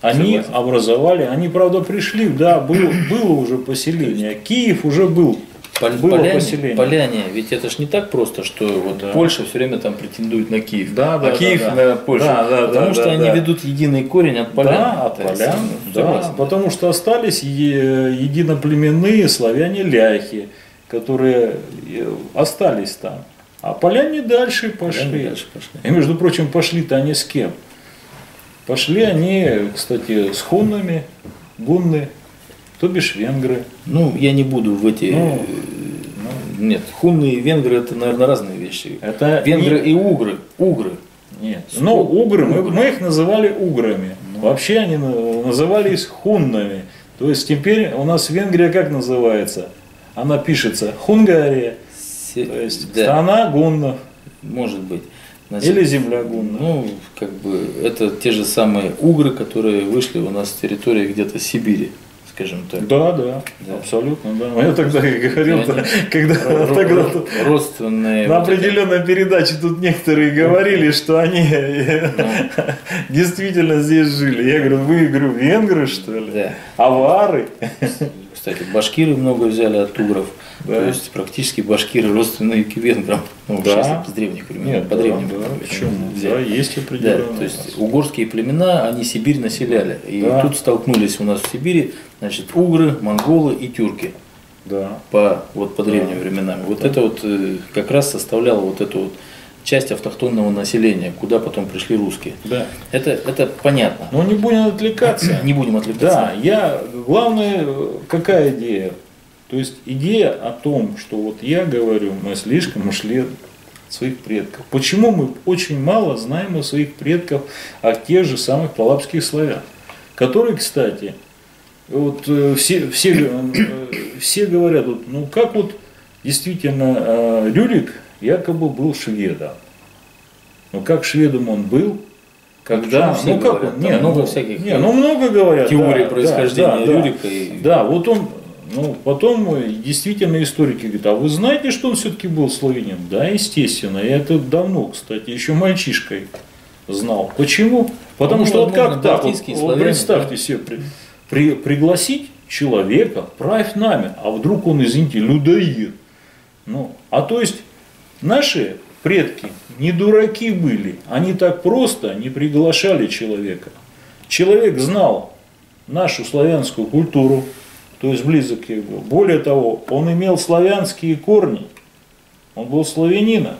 Они Согласен. образовали, они, правда, пришли, да, был, было уже поселение. Киев уже был. Пол- было поляне, поселение. поляне, ведь это ж не так просто, что вот Да. Польша все время там претендует на Киев, Да, да, а да, Киев да. на Польшу, Да, да, потому да, что да, они да. ведут единый корень от полян. Да, от полян, да, потому что остались е- единоплеменные славяне-ляхи, которые э, остались там. А поляне дальше пошли. Поляне дальше пошли. И, между прочим, пошли-то они с кем? Пошли они, кстати, с хуннами, гунны, то бишь венгры. Ну, я не буду в эти... Ну, э, Нет, хунны и венгры это, наверное, разные вещи. Это Венгры не- и угры. Угры. Нет. Ну, угры, мы, Угры. мы их называли уграми. Вообще они на- назывались хуннами. То есть теперь у нас Венгрия как называется? Она пишется Хунгария, Се- то есть да, страна гуннов может быть. Значит, или земля гуннов. Ну, как бы, это те же самые угры, которые вышли у нас с территории где-то Сибири, скажем так. Да, да, Да. абсолютно, да. Я тогда и говорил, они когда Ро- тогда ро- родственные. на вот определенной передаче тут некоторые говорили, что они Ну. действительно здесь жили. Я говорю, вы, говорю, венгры, что ли? Да. Авары? Кстати, башкиры много взяли от угров. Да. То есть практически башкиры родственные венграм. Ну, Да. сейчас с древних времен. Нет, по да, древним да, почему? Да, есть Да, определенные. то есть угорские племена, они Сибирь населяли. И Да. тут столкнулись у нас в Сибири, значит, угры, монголы и тюрки. Да. по, вот, по древним временам. Вот это вот э, как раз составляло вот эту вот часть автохтонного населения, куда потом пришли русские. Да. Это, это понятно. Но не будем отвлекаться. Не будем отвлекаться. Да, я, главное, какая идея? То есть идея о том, что вот я говорю, мы слишком ушли своих предков. Почему мы очень мало знаем о своих предков, о тех же самых палапских славян, которые, кстати, вот э, все, все, э, все говорят, вот, ну как вот действительно э, Рюрик якобы был шведом. Но как шведом он был, когда, Почему все ну как говорят? он, не, много ну, всяких не, ну много говорят, теорий да, происхождения да, да, Рюрика и- Да, вот он, ну потом э, действительно историки говорят, а вы знаете, что он все-таки был славянин? Да, естественно, я это давно, кстати, еще мальчишкой знал. Почему? Потому Ну, что вот как так, вот, вот представьте себе, при- при- пригласить человека, правь нами, а вдруг он, извините, людоед. Ну, а то есть наши предки не дураки были, они так просто не приглашали человека. Человек знал нашу славянскую культуру, то есть близок к был. Более того, он имел славянские корни, он был славянина.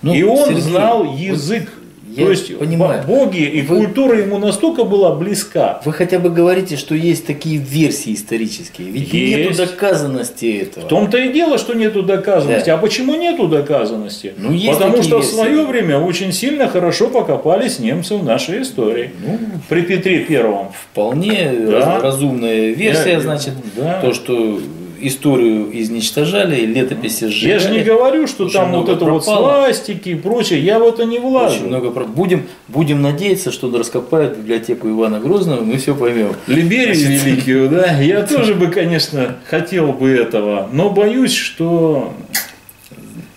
Ну, и он Сергей, знал язык. Я то есть понимаю. боги и Вы- культура ему настолько была близка. Вы хотя бы говорите, что есть такие версии исторические. Ведь нету Есть. доказанности этого. В том-то и дело, что нету доказанности. Да. А почему нету доказанности? Ну, есть Потому что в версии. свое время очень сильно хорошо покопались немцы в нашей истории. Ну, При Петре Первом. вполне Да. раз- разумная версия, Я- значит, да. то, что историю изничтожали, летописи сжигали. Я же не говорю, что Очень там вот это вот пропало. свастики и прочее. Я в это не влажу. Очень много про- будем, будем надеяться, что раскопают библиотеку Ивана Грозного, мы все поймем. Либерию великую, да, я тоже бы, конечно, хотел бы этого, но боюсь, что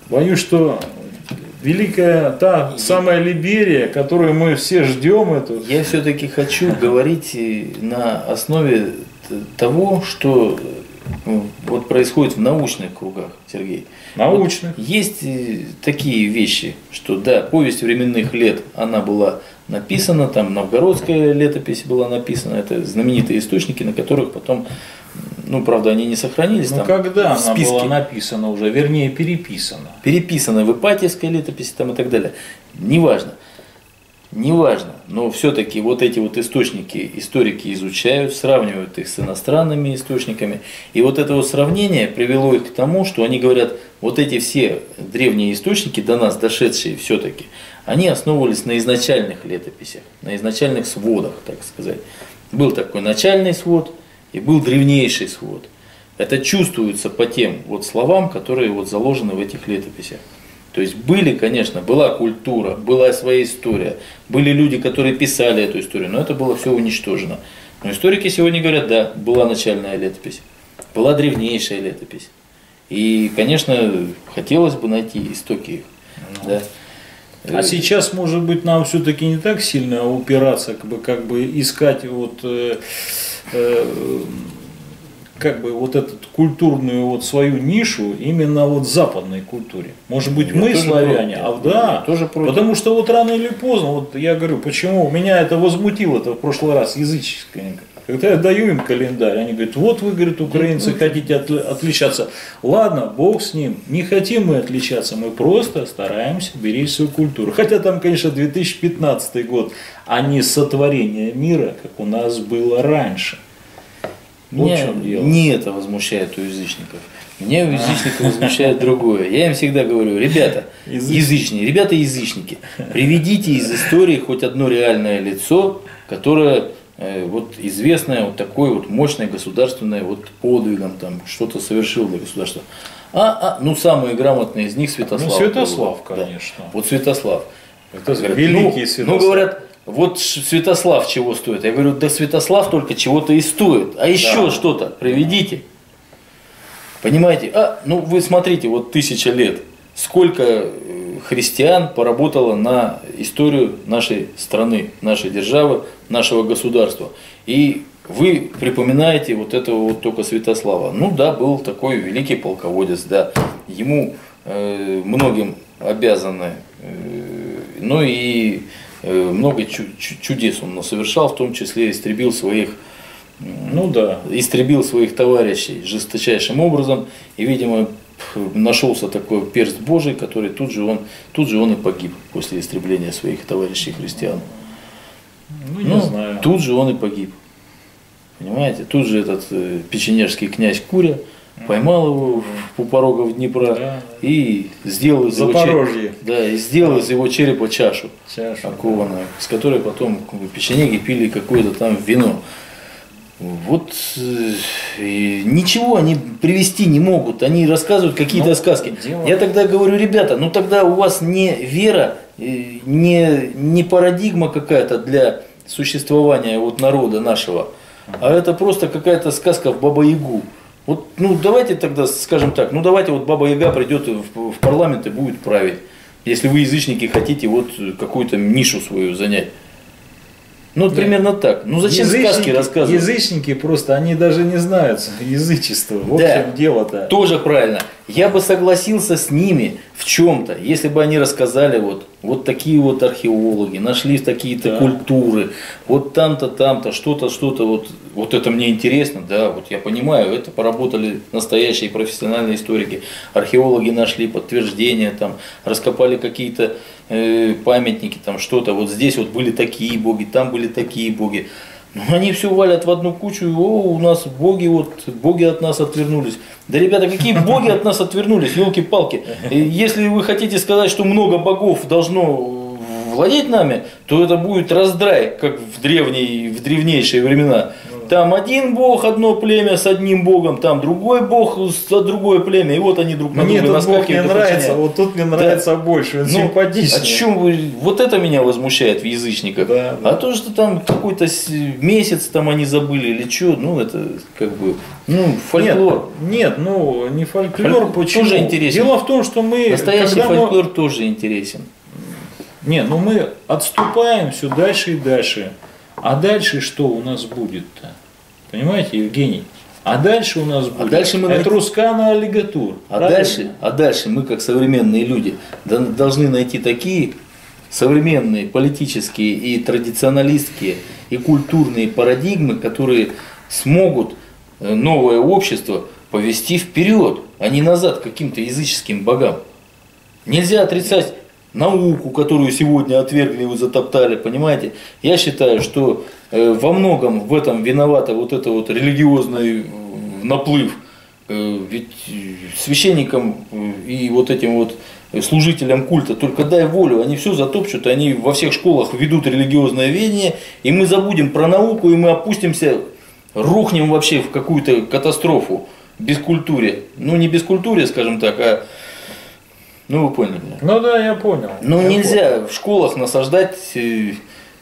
боюсь, что великая та самая Либерия, которую мы все ждем, эту, Я все-таки хочу говорить э, на основе того, что вот происходит в научных кругах, Сергей. научных. Вот есть э, такие вещи, что да, повесть временных лет, она была написана, там новгородская летопись была написана, это знаменитые источники, на которых потом, ну, правда, они не сохранились. Ну, там когда она была написана уже, вернее, переписана? переписано в Ипатьевской летописи там и так далее. Неважно. Неважно, но все-таки вот эти вот источники историки изучают, сравнивают их с иностранными источниками. И вот это вот сравнение привело их к тому, что они говорят, вот эти все древние источники, до нас дошедшие все-таки, они основывались на изначальных летописях, на изначальных сводах, так сказать. Был такой начальный свод и был древнейший свод. Это чувствуется по тем вот словам, которые вот заложены в этих летописях. То есть были, конечно, была культура, была своя история, были люди, которые писали эту историю, но это было все уничтожено. Но историки сегодня говорят, да, была начальная летопись, была древнейшая летопись. И, конечно, хотелось бы найти истоки их. Да. А сейчас, может быть, нам все-таки не так сильно упираться, как бы, как бы искать вот, э, э, как бы вот эту культурную вот свою нишу именно вот западной культуре. Может быть, Я мы славяне, против. а да, Я тоже против. потому что вот рано или поздно, вот я говорю, почему меня это возмутило это в прошлый раз языческое. Когда я даю им календарь, они говорят, вот вы, говорят, украинцы, хотите отли- отличаться. Ладно, бог с ним, не хотим мы отличаться, мы просто стараемся беречь свою культуру. Хотя там, конечно, 2015 год, а не сотворение мира, как у нас было раньше. Вот в Меня чем дело. не это возмущает у язычников. Меня у язычников возмущает другое. Я им всегда говорю, ребята, Язычники. ребята язычники, приведите из истории хоть одно реальное лицо, которое э, вот известное вот такое вот мощное государственное вот подвигом там что-то совершил для государства. А, а, ну самые грамотные из них Святослав. Ну, Святослав, был. Да. конечно. Вот Святослав. Это Говорят, великий ну, Святослав. Ну, говорят, вот Святослав чего стоит? Я говорю, да Святослав только чего-то и стоит. А еще Да. что-то приведите. Понимаете? А, ну вы смотрите, вот тысяча лет. Сколько э, христиан поработало на историю нашей страны, нашей державы, нашего государства. И вы припоминаете вот этого вот только Святослава. Ну да, был такой великий полководец, да. Ему э, многим обязаны, э, ну и много чу- чу- чудес он совершал, в том числе истребил своих Ну да. истребил своих товарищей жесточайшим образом и, видимо, нашелся такой перст Божий, который тут же он, тут же он и погиб после истребления своих товарищей христиан. Ну, не Ну, знаю. тут же он и погиб. Понимаете? Тут же этот э, печенежский князь Куря поймал его у порогов Днепра Да. и сделал из его, черепа, Запорожье. да, и сделал из его черепа чашу Чашу. окованную, с которой потом печенеги пили какое-то там вино. Вот э, и ничего они привести не могут, они рассказывают какие-то Ну, сказки. дело- Я тогда говорю, ребята, ну тогда у вас не вера, э, не, не парадигма какая-то для существования вот народа нашего, а это просто какая-то сказка в Баба-Ягу. Вот, ну давайте тогда скажем так, ну давайте вот Баба Яга придет в, в парламент и будет править, если вы язычники хотите вот какую-то нишу свою занять. Ну вот Нет. примерно так. Ну зачем сказки Язычники- рассказывать? Язычники просто, они даже не знают язычества. В Да. общем дело-то. Тоже правильно. Я бы согласился с ними в чем-то, если бы они рассказали вот, вот такие вот археологи, нашли такие-то Да. культуры, вот там-то, там-то, что-то, что-то, вот, вот это мне интересно, да, вот я понимаю, это поработали настоящие профессиональные историки, археологи нашли подтверждения, там, раскопали какие-то э, памятники, там что-то, вот здесь вот были такие боги, там были такие боги. Ну, они все валят в одну кучу, и о, у нас боги вот, боги от нас отвернулись. Да, ребята, какие боги от нас отвернулись, елки-палки. Если вы хотите сказать, что много богов должно владеть нами, то это будет раздрай, как в, древние, в древнейшие времена. Там один бог, одно племя с одним богом, там другой бог другое племя, и вот они друг на Мне друга этот бог не наскакивают и нравится, подчиняют. вот тут мне нравится больше, он Ну, симпатичнее. О чем вы? Вот это меня возмущает в язычниках. Да, да. А то, что там какой-то месяц там они забыли или что, ну это как бы, ну фольклор. Нет, нет, ну не фольклор, Фольклор почему? тоже интересен. Дело в том, что мы... Настоящий когда мы- фольклор тоже интересен. Не, ну мы отступаем все дальше и дальше. А дальше что у нас будет-то? Понимаете, Евгений? А дальше у нас будет дальше мы Этрускана аллигатур. А правильно? дальше, а дальше мы, как современные люди, должны найти такие современные политические и традиционалистские и культурные парадигмы, которые смогут э, новое общество повести вперед, а не назад к каким-то языческим богам. Нельзя отрицать науку, которую сегодня отвергли и затоптали, понимаете? Я считаю, что во многом в этом виновата вот это вот религиозный э, наплыв. Э, Ведь э, священникам э, и вот этим вот э, служителям культа только дай волю, они все затопчут, они во всех школах ведут религиозное ведение, и мы забудем про науку, и мы опустимся, рухнем вообще в какую-то катастрофу без культуре. Ну не без культуре, скажем так, а ну вы поняли меня. Ну да, я понял. Ну Я нельзя в школах насаждать э, э,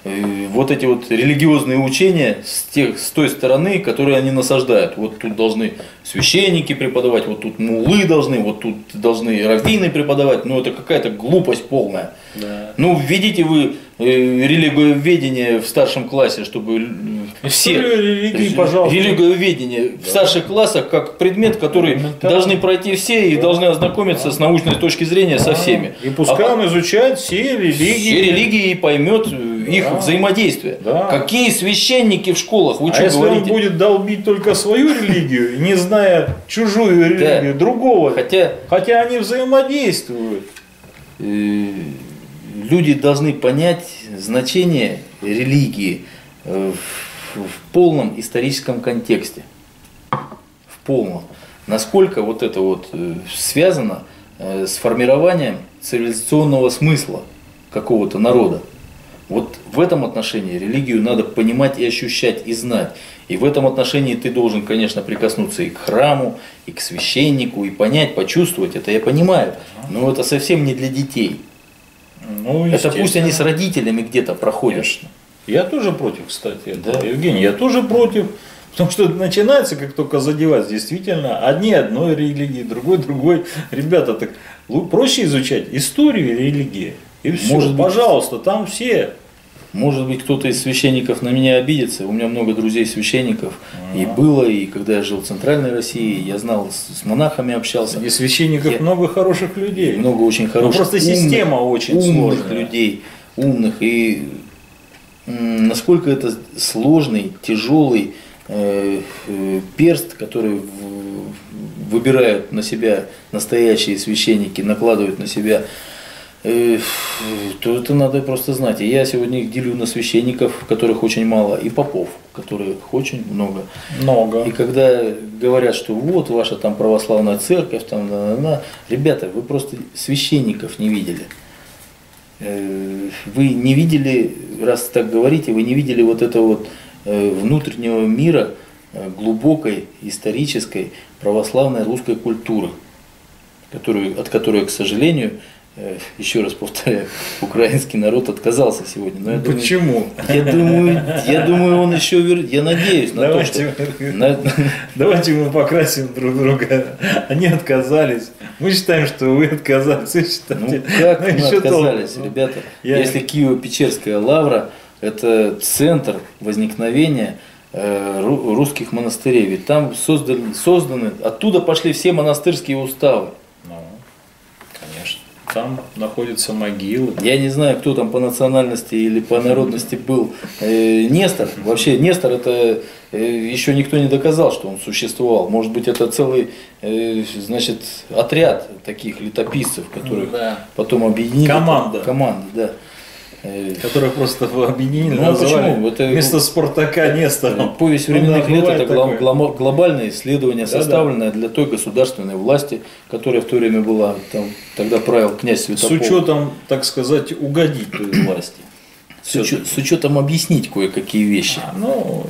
вот эти вот религиозные учения с, тех, с той стороны, которые они насаждают. Вот тут должны священники преподавать, вот тут мулы должны, вот тут должны раввины преподавать. Ну это какая-то глупость полная. Да. Ну введите вы э, религиоведение в старшем классе, чтобы э, все религии, пожалуйста. религиоведение в старших классах как предмет, который должны пройти все и должны ознакомиться с научной точки зрения со всеми. И пускай А он изучает все религии. все религии и поймет э, их Да. взаимодействие. Да. Какие священники в школах? Вы а что если говорите? он будет долбить только свою религию, не зная чужую религию, другого, Хотя хотя они взаимодействуют. Люди должны понять значение религии э, в, в полном историческом контексте. В полном. Насколько вот это вот э, связано э, с формированием цивилизационного смысла какого-то народа. Вот в этом отношении религию надо понимать и ощущать, и знать. И в этом отношении ты должен, конечно, прикоснуться и к храму, и к священнику, и понять, почувствовать. Это я понимаю. Но это совсем не для детей. Ну, Это пусть они с родителями где-то проходят. Конечно. Я тоже против, кстати. Да. Евгений, я тоже против. Потому что начинается, как только задевать, действительно, одни одной религии, другой другой. Ребята, так проще изучать историю религии. И все, Может быть. пожалуйста, там все. Может быть, кто-то из священников на меня обидится. У меня много друзей священников. И было, и когда я жил в Центральной России, я знал, с, с монахами общался. Среди священников Я- много хороших людей. Много очень хороших, просто система очень умных сложная. людей, умных. И насколько это сложный, тяжелый э, э, перст, который в- выбирают на себя настоящие священники, накладывают на себя то это надо просто знать. И я сегодня их делю на священников, которых очень мало, и попов, которых очень много. Много. И когда говорят, что вот ваша там православная церковь, там, на, на, на, ребята, вы просто священников не видели. Э, Вы не видели, раз так говорите, вы не видели вот этого вот э, внутреннего мира э, глубокой исторической православной русской культуры, которую, от которой, к сожалению, э, еще раз повторяю, украинский народ отказался сегодня. Но я думаю, Почему? я думаю, я думаю, он еще вер... я надеюсь на то, что Давайте, на- давайте мы покрасим друг друга. Они отказались. Мы считаем, что вы отказались. Вы считаете, Ну как ну, мы отказались, толку. ребята? Я- Если Киево-Печерская лавра – это центр возникновения э, ру- русских монастырей, ведь там созданы, созданы, оттуда пошли все монастырские уставы. Ну. Там находятся могилы. Я не знаю, кто там по национальности или по народности был э, Нестор. Вообще Нестор это э, еще никто не доказал, что он существовал. Может быть, это целый, э, значит, отряд таких летописцев, которых Да. потом объединили. Команда. Команда, да. Э, Которых просто в объединили, Ну, а назвали почему? Это- вместо Спартака Нестором. Повесть Ну временных да, лет это такое. глобальное исследование, Да-да. составленное для той государственной власти, которая в то время была. Там, тогда правил князь С Святополк. учетом, так сказать, угодить той власти. С, учё- с учетом объяснить кое-какие вещи. А, ну,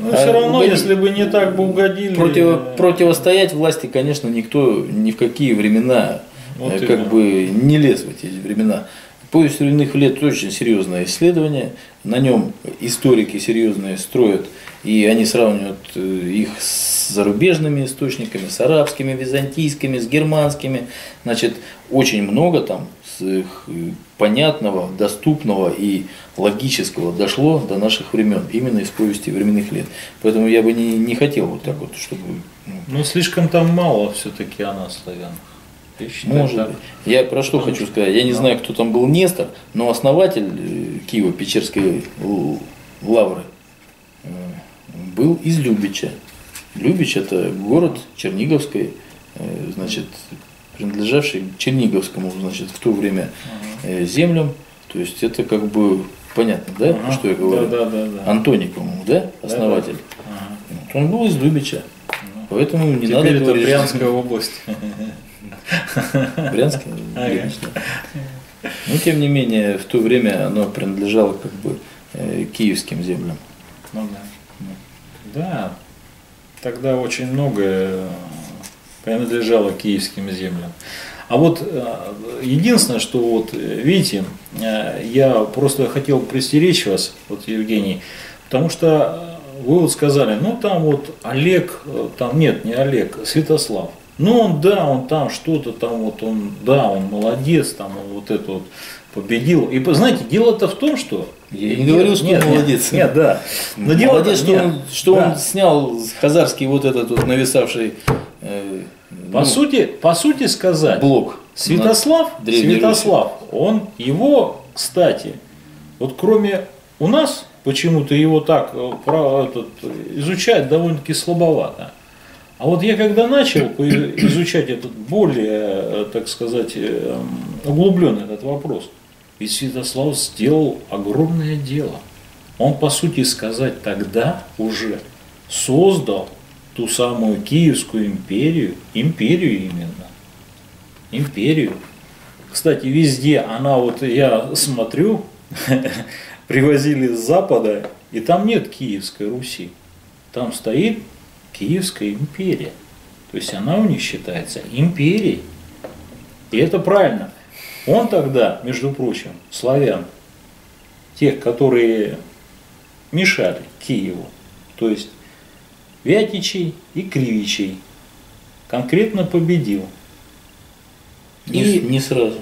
ну, А все равно, угодить- если бы не так бы угодили. Противо- противостоять власти, конечно, никто ни в какие времена Вот э, именно. как бы не лез в эти времена. Поезд временных лет очень серьезное исследование. На нем историки серьезные строят, и они сравнивают э, их с зарубежными источниками, с арабскими, византийскими, с германскими. Значит, очень много там э, понятного, доступного и логического дошло до наших времен, именно из повести временных лет. Поэтому я бы не, не хотел вот так вот, чтобы ну, Ну, слишком там мало все-таки о нас, славянах. Считаю, Может так. быть. Я про что Потому хочу что- сказать. Я не да. знаю, кто там был Нестор, но основатель э, Киева-Печерской л- лавры э, был из Любича. Любич это город Черниговской, э, значит, принадлежавший Черниговскому, значит, в то время э, землям. То есть это как бы понятно, да, Ага. что я говорю? Да, да, да, да. Антоний, по-моему, да, основатель. Ага. Вот Он был из Любича. Поэтому не Теперь надо это говорить, Брянская область. Брянск? Ага. Но тем не менее, в то время оно принадлежало как бы э, киевским землям. Ну да. Да, тогда очень многое принадлежало киевским землям. А вот э, единственное, что вот, э, видите, я просто хотел предостеречь вас, вот Евгений, потому что вы вот сказали, ну там вот Олег, там нет, не Олег, Святослав. Ну он, да, он там что-то там вот, он, да, он молодец, там он вот это вот победил. И знаете, дело-то в том, что... Я не говорил, что он нет, молодец. Нет, да. Но дело Молодец, что, нет, он, что да. он снял хазарский вот этот вот нависавший э, По, ну, сути, по сути сказать, блок. Святослав, Святослав, он его, кстати, вот кроме у нас почему-то его так э, про, этот, изучать довольно-таки слабовато. А вот я когда начал изучать этот более, э, так сказать, э, углубленно этот вопрос, и Святослав сделал огромное дело. Он, по сути сказать, тогда уже создал ту самую Киевскую империю, империю именно, империю. Кстати, везде она, вот я смотрю, привозили с Запада, и там нет Киевской Руси. Там стоит Киевская империя. То есть она у них считается империей. И это правильно. Он тогда, между прочим, славян, тех, которые мешали Киеву, то есть Вятичей и Кривичей, конкретно победил. Не, И- не сразу.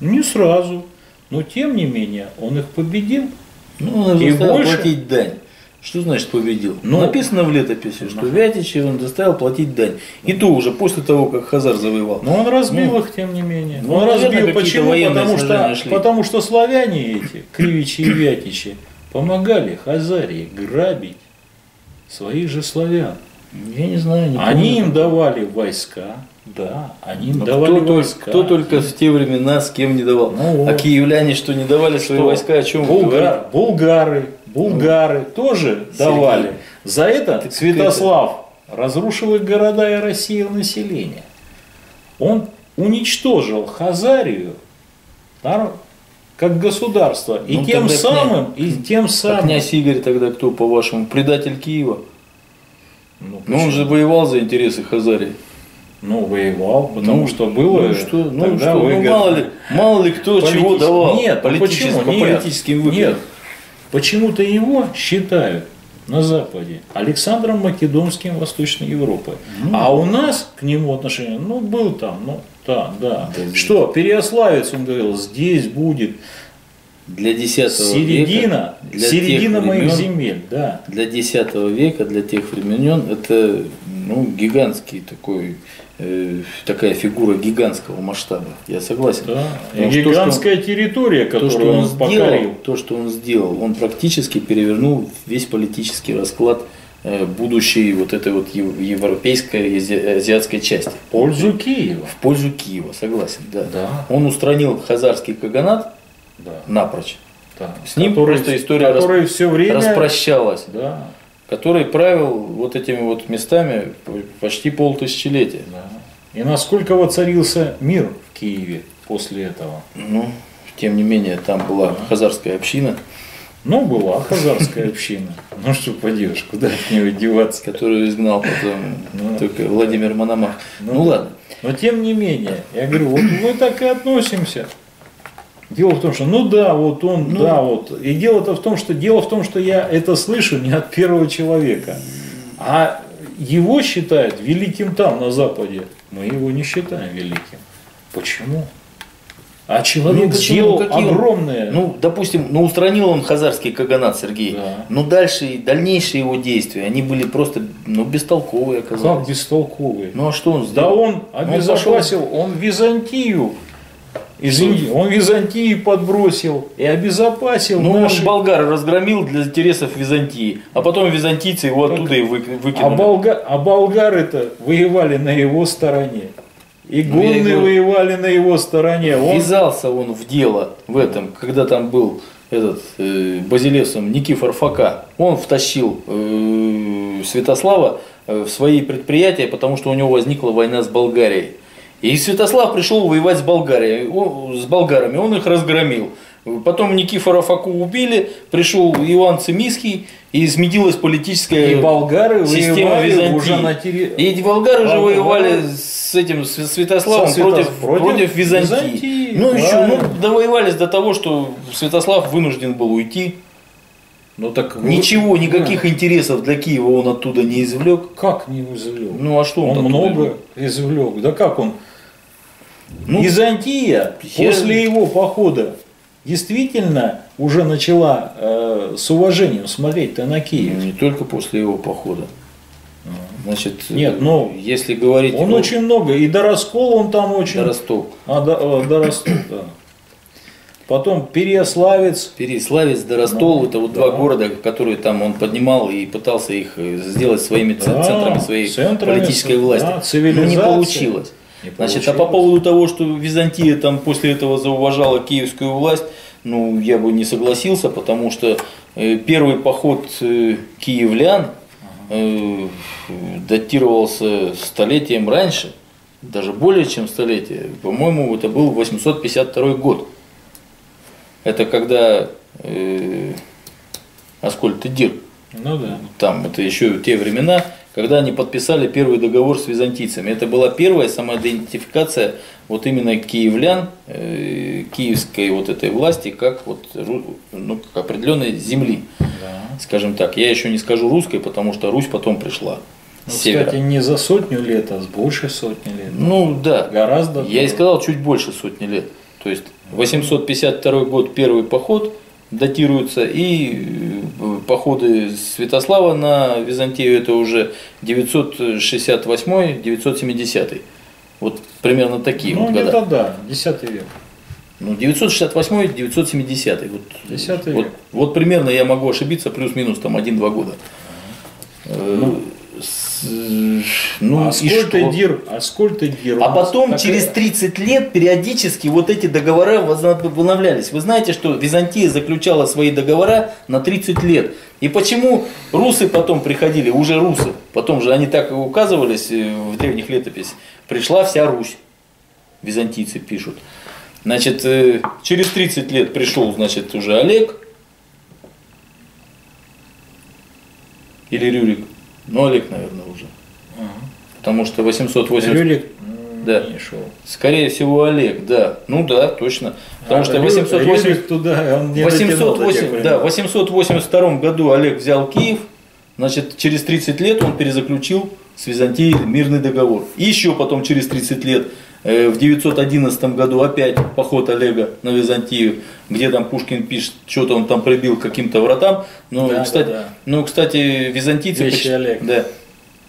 Не сразу, но тем не менее он их победил. Ну, он И больше- платить дань. Что значит победил? Ну, Написано в летописи, что Вятичи он заставил платить дань. И то уже после того, как Хазар завоевал. Но он разбил Ну, их, тем не менее. ну, он разбил почему? Потому что, шли. потому что славяне эти, Кривичи и Вятичи, помогали Хазарии грабить своих же славян. Я не знаю, не Они помню. им давали войска, да, они им давали кто, войска. кто только в те времена с кем не давал. Ну, а вот. киевляне что, не давали свои Что? войска? О чем? Булгар, булгары, булгары тоже давали. За это Так Святослав разрушил их города и рассеял население. Он уничтожил Хазарию как государство. И Ну, тем самым, и тем А самым. князь Игорь тогда кто, по-вашему, предатель Киева? Ну, Ну, он же воевал за интересы Хазарии. Ну, воевал, потому Ну, что было. Ну что, ну, что, ну, мало ли, мало ли кто чего Политич- давал. Нет, ну политически, почему? по Нет. политическим выгодам. Нет. Почему-то его считают на Западе Александром Македонским Восточной Европы. А у нас к нему отношение, ну, был там, ну, да, да. Да, Что, Переославец, он говорил, здесь будет Для 10 середина, века, для середина моих времен, земель, да. Для X века, для тех времен, это ну, гигантский такой, э, такая фигура гигантского масштаба. Я согласен. да. И Потому что то, гигантская территория, То, которую что он он сделал, то, что он сделал, он практически перевернул весь политический расклад э, будущей вот этой вот ев- европейской, ази- азиатской части. В пользу Киева. В пользу Киева, согласен, да. Да. Он устранил хазарский каганат Да, напрочь, да. С ним просто история который все время... распрощалась, Да, который правил вот этими вот местами почти полтысячелетия. да. И насколько воцарился мир в Киеве после этого? Ну, тем не менее, там была хазарская община, Ну, была хазарская община. Ну, что поделаешь, куда от нее деваться? которую изгнал потом Ну. только Владимир Мономах. Ну Ну, ладно. Но тем не менее, я говорю, вот мы так и относимся. Дело в том, что, ну да, вот он, Ну. да, вот. И дело-то в том, что дело в том, что я это слышу не от первого человека, а его считают великим там на Западе. Мы его не считаем великим. Почему? А человек Ну, сделал Какие он- огромное. Ну, допустим, ну устранил он хазарский каганат, Сергей. Да. Но дальше, и дальнейшие его действия, они были просто, ну, бестолковые как оказались. бестолковый. Ну, а что он Да сделал? он обезопасил, он Византию, извините, он Византию подбросил и обезопасил Ну, он наши... болгар разгромил для интересов Византии, а потом византийцы его оттуда и вы- А, выкинули. болга... а болгары-то воевали на его стороне. И Ну, гунны говорю, воевали на его стороне. Он... Ввязался он в дело в этом, когда там был этот э, базилевсом Никифор Фока. Он втащил э, Святослава э, в свои предприятия, потому что у него возникла война с Болгарией. И Святослав пришел воевать с Болгарией, с болгарами, он их разгромил. Потом Никифора Фоку убили, пришел Иван Цимиский, и изменилась политическая И болгары система Византии. уже на территории... И болгары уже воевали с этим с Святославом Со Свято- против, против против, Византии. Византии, Ну еще, ну, довоевались до того, что Святослав вынужден был уйти. Ну так вы- Ничего, никаких Да. интересов для Киева он оттуда не извлек. Как не извлек? Ну а что он, он много извлек. Да как он? Ну, Византия я- после его похода действительно уже начала э, с уважением смотреть-то на Киев. Не только после его похода. Значит, Нет, э, ну, если говорить Он о- очень много, и до раскола он там очень... до Ростов, А, до, э, до Ростова, да. Потом Переославец. Переславец, до Ростов, Ну, это вот да. два города, которые там он поднимал и пытался их э, сделать своими Да, центрами своей центрами, политической да, власти. Но не получилось. Не Значит, а по поводу того, что Византия там после этого зауважала киевскую власть, ну, я бы не согласился, потому что э, первый поход э, киевлян э, датировался столетием раньше, даже более чем столетие. По-моему, это был 852 год. Это когда э, Аскольд Эдир Ну да. там, это еще те времена, когда они подписали первый договор с византийцами. Это была первая самоидентификация вот именно киевлян, э, киевской вот этой власти, как вот ну, как определенной земли, да. скажем так. Я еще не скажу русской, потому что Русь потом пришла Ну, севера. кстати, не за сотню лет, а с больше сотни лет. Ну да, Гораздо. я и сказал чуть больше сотни лет. То есть 852 год первый поход датируется, и э, походы Святослава на Византию это уже 968-970. Вот примерно такие Ну, вот года. где-то да, 10 век. Ну, 968-970. Вот, 10 вот, век. вот примерно я могу ошибиться, плюс-минус там 1-2 года. Э, Ну. с- ну, Аскольд Дир, Аскольд Дир. А нас потом, такая- через 30 лет, периодически вот эти договора возобновлялись. Вы знаете, что Византия заключала свои договора на 30 лет. И почему русы потом приходили, уже русы, потом же они так и указывались э, в древних летописях, пришла вся Русь, византийцы пишут. Значит, э, через 30 лет пришел, значит, уже Олег или Рюрик, ну Олег, наверное, уже. Потому что 880... Рюрик Да. не шел. Скорее всего, Олег, да. Ну да, точно. Потому А, что в Рю- 880 Рюрик туда, он не дотянул до 808 тех да, времен. в 882 году Олег взял Киев, значит, через 30 лет он перезаключил с Византией мирный договор. И еще потом через 30 лет, э, в 911 году опять поход Олега на Византию, где там Пушкин пишет, что-то он там прибил к каким-то вратам. Но, Да, кстати, да, да. ну, кстати, византийцы... Вещи поч- Олег. Да.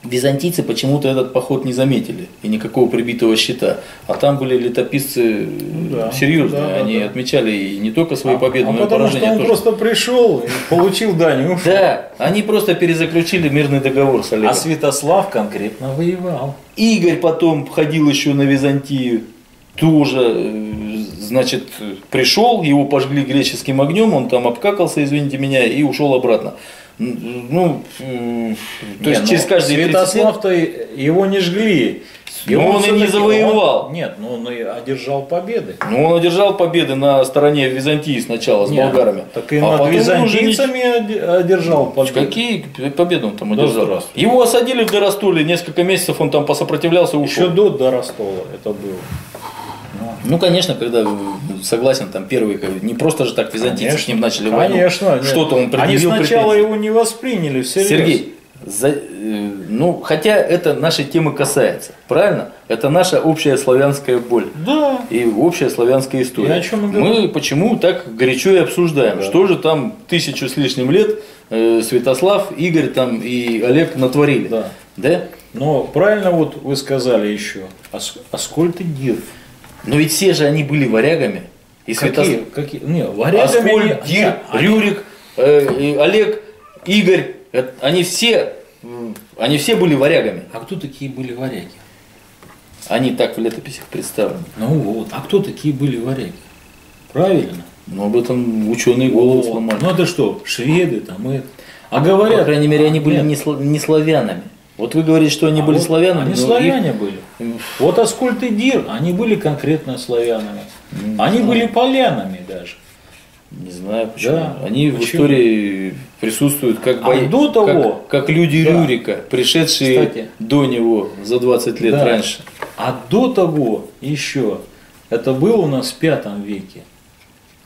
Византийцы почему-то этот поход не заметили и никакого прибитого щита. А там были летописцы Ну да, серьезные. да, да, Они да. отмечали и не только свои А- победы, а но и потому что поражения он тоже. просто пришел и получил дань и ушел. Да, они просто перезаключили мирный договор с Олегом. А Святослав конкретно воевал. Игорь потом ходил еще на Византию, тоже, э, значит, пришел, его пожгли греческим огнем, он там обкакался, извините меня, и ушел обратно. Ну, то есть ну, через каждые 30 лет... Святослав-то его не жгли. Но он и не завоевал. он- нет, но он и одержал победы. Ну, он одержал победы на стороне Византии сначала с Нет, болгарами. Так и А над уже византийцами оде- одержал победы. Какие победы он там Да одержал? здравствуй. Его осадили в Доростоле, несколько месяцев он там посопротивлялся и Еще ушел. до, до Ростова это было. Ну, конечно, когда э, согласен, там бы, не просто же так византийцы с ним начали войну. Конечно. Что-то он Они предъявил сначала претензии. его не восприняли всерьез. Сергей, за- э, ну, хотя это нашей темы касается, правильно? Это наша общая славянская боль. Да. И общая славянская история. И о чем мы? Мы почему так горячо и обсуждаем, Да. что же там тысячу с лишним лет э, Святослав, Игорь там и Олег натворили. Да. Да? Но правильно вот вы сказали еще. Ас- Аскольд и Дир. Но ведь все же они были варягами. И Святослав. Какие? какие? Не, варягами Аскольд, не- Дир, они- Рюрик, э, Олег, Игорь, э, они все, они все были варягами. А кто такие были варяги? Они так в летописях представлены. Ну вот. А кто такие были варяги? Правильно. Но об этом ученые голову сломали. Ну это что, шведы там и... А По говорят... крайней мере, они были Нет. не славянами. Вот вы говорите, что они А были вот славянами. Они славяне их- были. Вот Аскольд и Дир, они были конкретно славянами. Они были полянами даже. Не знаю почему. Да, Они в почему? истории присутствуют как, А бои- до того- как, как люди Да. Рюрика, пришедшие Кстати. до него за 20 лет Да. раньше. А до того еще, это было у нас в пятом веке,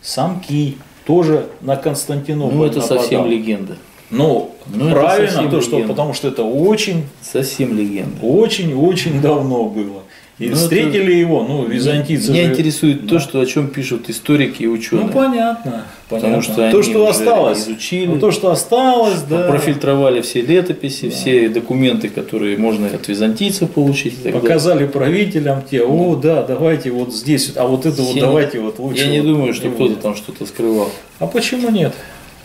самки тоже на Константинополь Ну, это нападал. совсем легенда. Ну, Ну, это правильно, то, что, легенда. потому что это очень, Совсем легенда. очень, очень давно было. И Ну, встретили его, ну, византийцы Меня же- интересует то, что, о чем пишут историки и ученые. Ну, понятно. Потому понятно. что то, что осталось. изучили. Ну, то, что осталось, да. Профильтровали все летописи, все документы, которые можно от византийцев получить. далее. Показали правителям те, о, да, давайте вот здесь, а вот это вот Я не- давайте вот лучше. Я не вот думаю, что кто-то там что-то скрывал. А почему нет?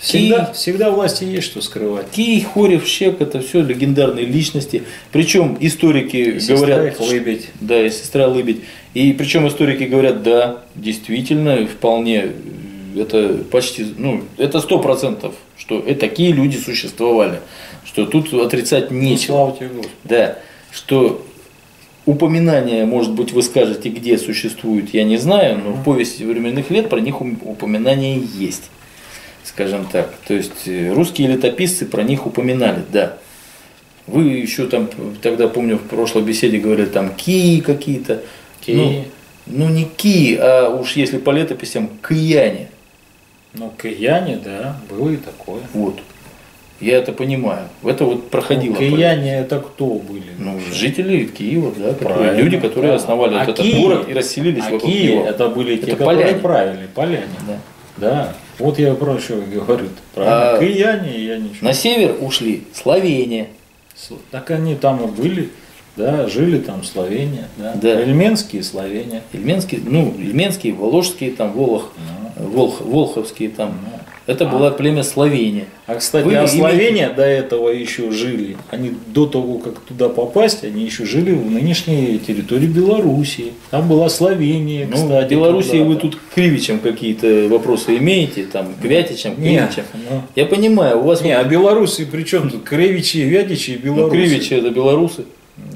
Всегда, Ки- всегда власти есть что скрывать. Кий, Хорев, Щек – это все легендарные личности. Причем историки И сестра говорят, их Лыбедь. да, и сестра Лыбедь. И причем историки говорят, да, действительно, вполне, э, это почти, ну, это сто процентов, что и такие люди существовали, что тут отрицать Ну, нечего. слава тебе, Господи. Да, что упоминания, может быть, вы скажете, где существуют, я не знаю, но в повести временных лет про них упоминания есть, скажем так. То есть э, русские летописцы про них упоминали, да. Вы еще там, тогда помню, в прошлой беседе говорили, там кии какие-то. Кии. Ну, ну, не кии, а уж если по летописям, кияне. Ну, кияне, да, было и такое. Вот. Я это понимаю. Это вот проходило. Ну, кияне это кто были? Ну, жители Киева, да, которые, люди, которые да. основали А вот этот Киев- город и расселились а вокруг Киев него. это были те, Это которые поляне. правили, поляне. Да. Да, вот я про что и говорю. Правильно, А кияне, я ничего. На север ушли Словения. Так они там и были, да, жили там Словения, да. Да. Эльменские Словения. Ильменские, ну, Ильменские, Воложские, там, Волох, Ну, Волх, Волховские там. ну. Это было племя Словения. А кстати, Вы а Словения до этого еще жили. Они до того, как туда попасть, они еще жили в нынешней территории Белоруссии. Там была Словения, Ну, кстати. Белоруссии вы тут к Кривичам какие-то вопросы имеете, там, к Вятичам, к Нет, Кривичам. ну, Я понимаю, у вас Не, а Белоруссии при чем тут? Кривичи, Вятичи и ну, Белоруссии. Кривичи это белорусы,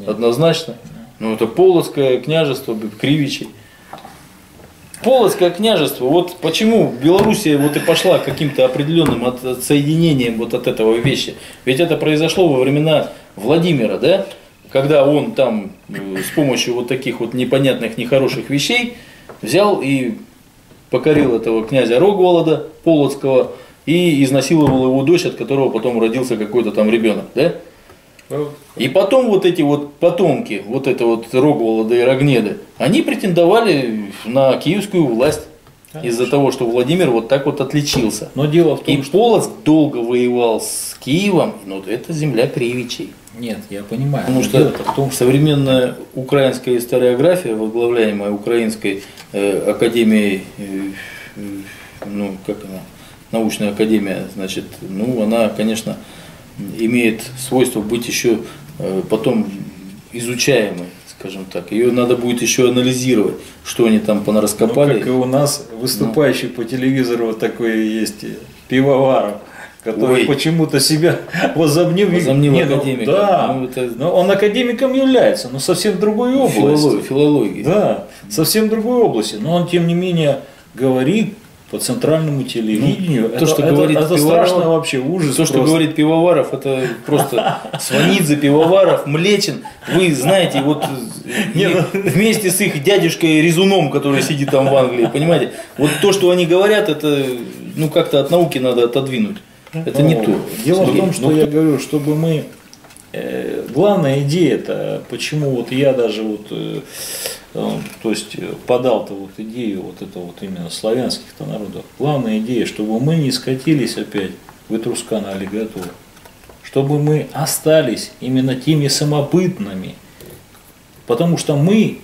однозначно. Ну, это Полоцкое княжество, Кривичи. Полоцкое княжество, вот почему Белоруссия вот и пошла каким-то определенным от- отсоединением вот от этого вещи. Ведь это произошло во времена Владимира, да? Когда он там э, с помощью вот таких вот непонятных, нехороших вещей взял и покорил этого князя Рогволода Полоцкого и изнасиловал его дочь, от которого потом родился какой-то там ребенок, да? И потом вот эти вот потомки, вот это вот Рогволода и Рогнеды, они претендовали на киевскую власть из-за того, что Владимир вот так вот отличился. Но дело в И том, что... Полоцк долго воевал с Киевом, но это земля Кривичей. Нет, я понимаю. Потому что в том, что... современная украинская историография, возглавляемая Украинской э, академией, э, э, ну как она, научная академия, значит, ну она, конечно, имеет свойство быть еще э, потом изучаемой, скажем так. Ее надо будет еще анализировать, что они там Ну, понараскопали. как и у нас выступающий по телевизору вот такой есть пивоваров, который почему-то себя возомнил. Возомнил Не, ну, академиком. да, Ну, это- но он академиком является, но совсем другой области. Филология. Да, совсем другой области. Но он, тем не менее, говорит по центральному телевидению. Ну, то, это, что это- говорит это Пивоваров, страшно вообще, ужас. То, что просто. говорит Пивоваров, это просто Сванидзе, Пивоваров, Млечин. Вы знаете, вот Не, ну- вместе с их дядюшкой Резуном, который сидит там в Англии, понимаете? Вот то, что они говорят, это ну как-то от науки надо отодвинуть. Это не Ну, то. Дело в Сергей. том, что Ну, я говорю, чтобы мы э, главная идея это почему вот я даже вот э, то есть э, подал-то вот идею вот это вот именно славянских-то народов. Главная идея, чтобы мы не скатились опять в этрускано аллигатуру, чтобы мы остались именно теми самобытными, потому что мы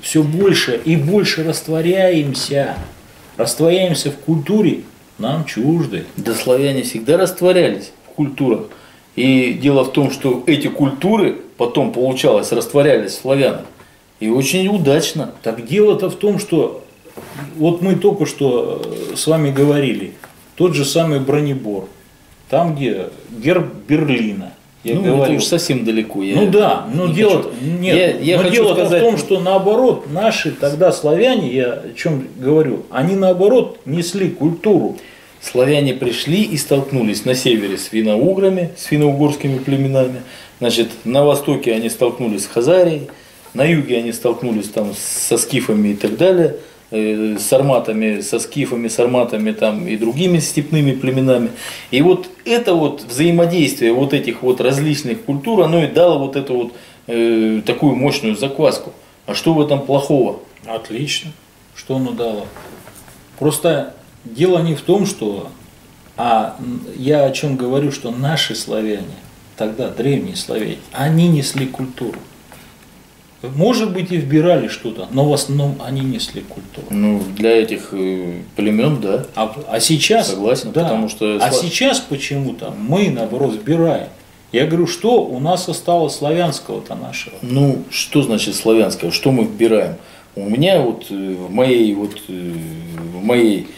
все больше и больше растворяемся, растворяемся в культуре, нам чужды. Да славяне всегда растворялись в культурах. И дело в том, что эти культуры потом, получалось, растворялись в славянах. И очень удачно. Так дело-то в том, что вот мы только что э, с вами говорили, тот же самый бронебор, там где герб Берлина. Я ну, это говорил. уж совсем далеко. Я ну да, но не дело, хочу. нет, Я- я но хочу дело сказать- в том, что наоборот, наши тогда славяне, я о чем говорю, они наоборот несли культуру. Славяне пришли и столкнулись на севере с финно-уграми, с финно-угорскими племенами. Значит, на востоке они столкнулись с Хазарией, на юге они столкнулись там со скифами и так далее, э, с арматами, со скифами, с арматами там и другими степными племенами. И вот это вот взаимодействие вот этих вот различных культур, оно и дало вот эту вот э, такую мощную закваску. А что в этом плохого? Отлично. Что оно дало? Просто дело не в том, что... А я о чем говорю, что наши славяне, тогда древние славяне, они несли культуру. Может быть и вбирали что-то, но в основном они несли культуру. Ну, для этих э, племен, да. А, а сейчас, Согласен, да, потому что а сейчас почему-то мы наоборот сбираем. Я говорю, что у нас осталось славянского-то нашего? Ну, что значит славянское? Что мы вбираем? У меня вот э, в моей вот э, в моей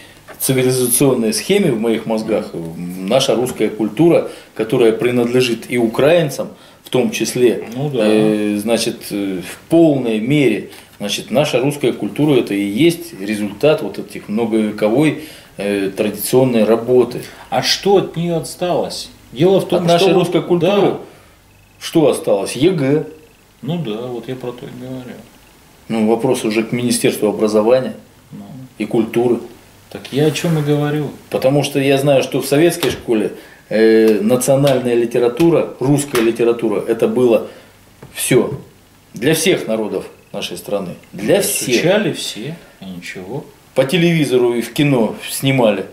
цивилизационной схеме, в моих мозгах, наша русская культура, которая принадлежит и украинцам, том числе, Ну да. э, значит, э, в полной мере, значит, наша русская культура это и есть результат вот этих многовековой э, традиционной работы. А что от нее осталось? Дело в том, От нашей что вот- русской культуры Да. что осталось? ЕГЭ. Ну да, вот я про то и говорю. Ну, вопрос уже к Министерству образования Ну, и культуры. так я о чем и говорю. Потому что я знаю, что в советской школе э, национальная литература, русская литература, это было все. Для всех народов нашей страны. Для всех. Изучали все, и ничего. По телевизору и в кино снимали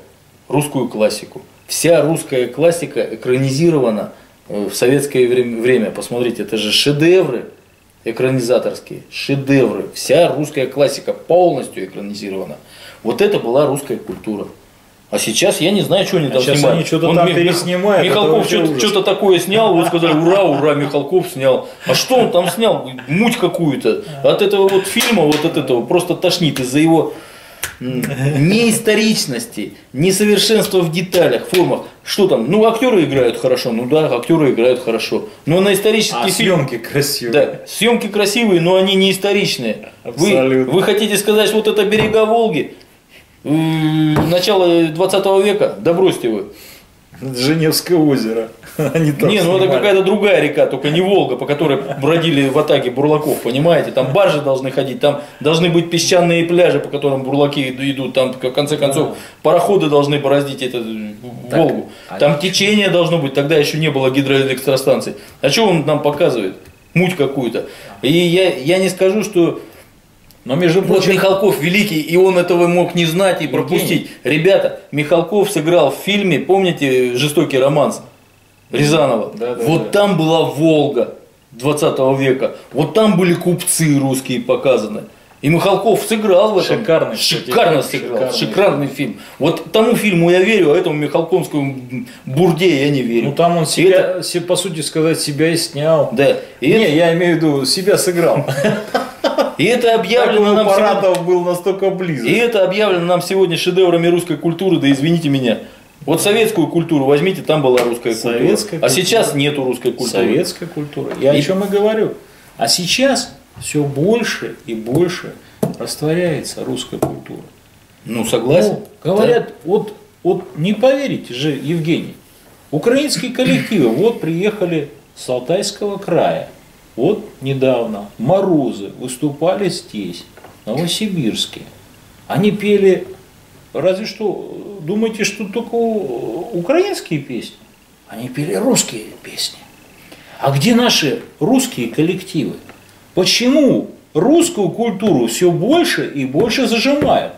русскую классику. Вся русская классика экранизирована э, в советское время. Посмотрите, это же шедевры экранизаторские, шедевры. Вся русская классика полностью экранизирована. Вот это была русская культура. А сейчас я не знаю, что они А там сейчас снимают. они что-то Он там Мих- переснимают, Михалков что-то, что-то такое снял, вы сказали, ура, ура, Михалков снял. А что он там снял? Муть какую-то. От этого вот фильма, вот от этого просто тошнит из-за его неисторичности, несовершенства в деталях, формах. Что там? Ну, актеры играют хорошо, ну да, актеры играют хорошо. Но на исторический А фильм... съемки красивые. Да, съемки красивые, но они не историчные. Вы, Абсолютно. вы хотите сказать, вот это берега Волги, начало 20 века? Да бросьте вы. Женевское озеро. Они там не, ну это снимали. какая-то другая река, только не Волга, по которой бродили в атаке бурлаков, понимаете? Там баржи должны ходить, там должны быть песчаные пляжи, по которым бурлаки иду- идут, там в конце концов пароходы должны бороздить эту э, Так, Волгу. а Там течение должно быть, тогда еще не было гидроэлектростанций. А что он нам показывает? Муть какую-то. И я, я не скажу, что Но между вот прочим, Михалков великий, и он этого мог не знать и пропустить. Ребята, Михалков сыграл в фильме, помните «Жестокий романс» Рязанова? Да, да, вот да. там была Волга 20 века, вот там были купцы русские показаны. И Михалков сыграл в этом. Шикарный, Шикарно фильм, сыграл. шикарный Шикарный, фильм. Вот тому фильму я верю, а этому Михалковскому бурде я не верю. ну там он И себя, это- по сути сказать, себя и снял. да. И, не, это, я имею в виду, себя сыграл. и это объявлено нам сегодня- был настолько близок. И это объявлено нам сегодня шедеврами русской культуры, да извините меня. Вот советскую культуру возьмите, там была русская культура. Советская А культура. сейчас нету русской культуры. Советская культура. Я И- о чем и говорю. А сейчас все больше и больше растворяется русская культура. Ну, согласен. Ну, говорят, вот, вот не поверите же, Евгений, украинские коллективы вот приехали с Алтайского края. Вот недавно Морозы выступали здесь, в Новосибирске. Они пели, разве что, думаете, что только украинские песни? Они пели русские песни. А где наши русские коллективы? Почему русскую культуру все больше и больше зажимают?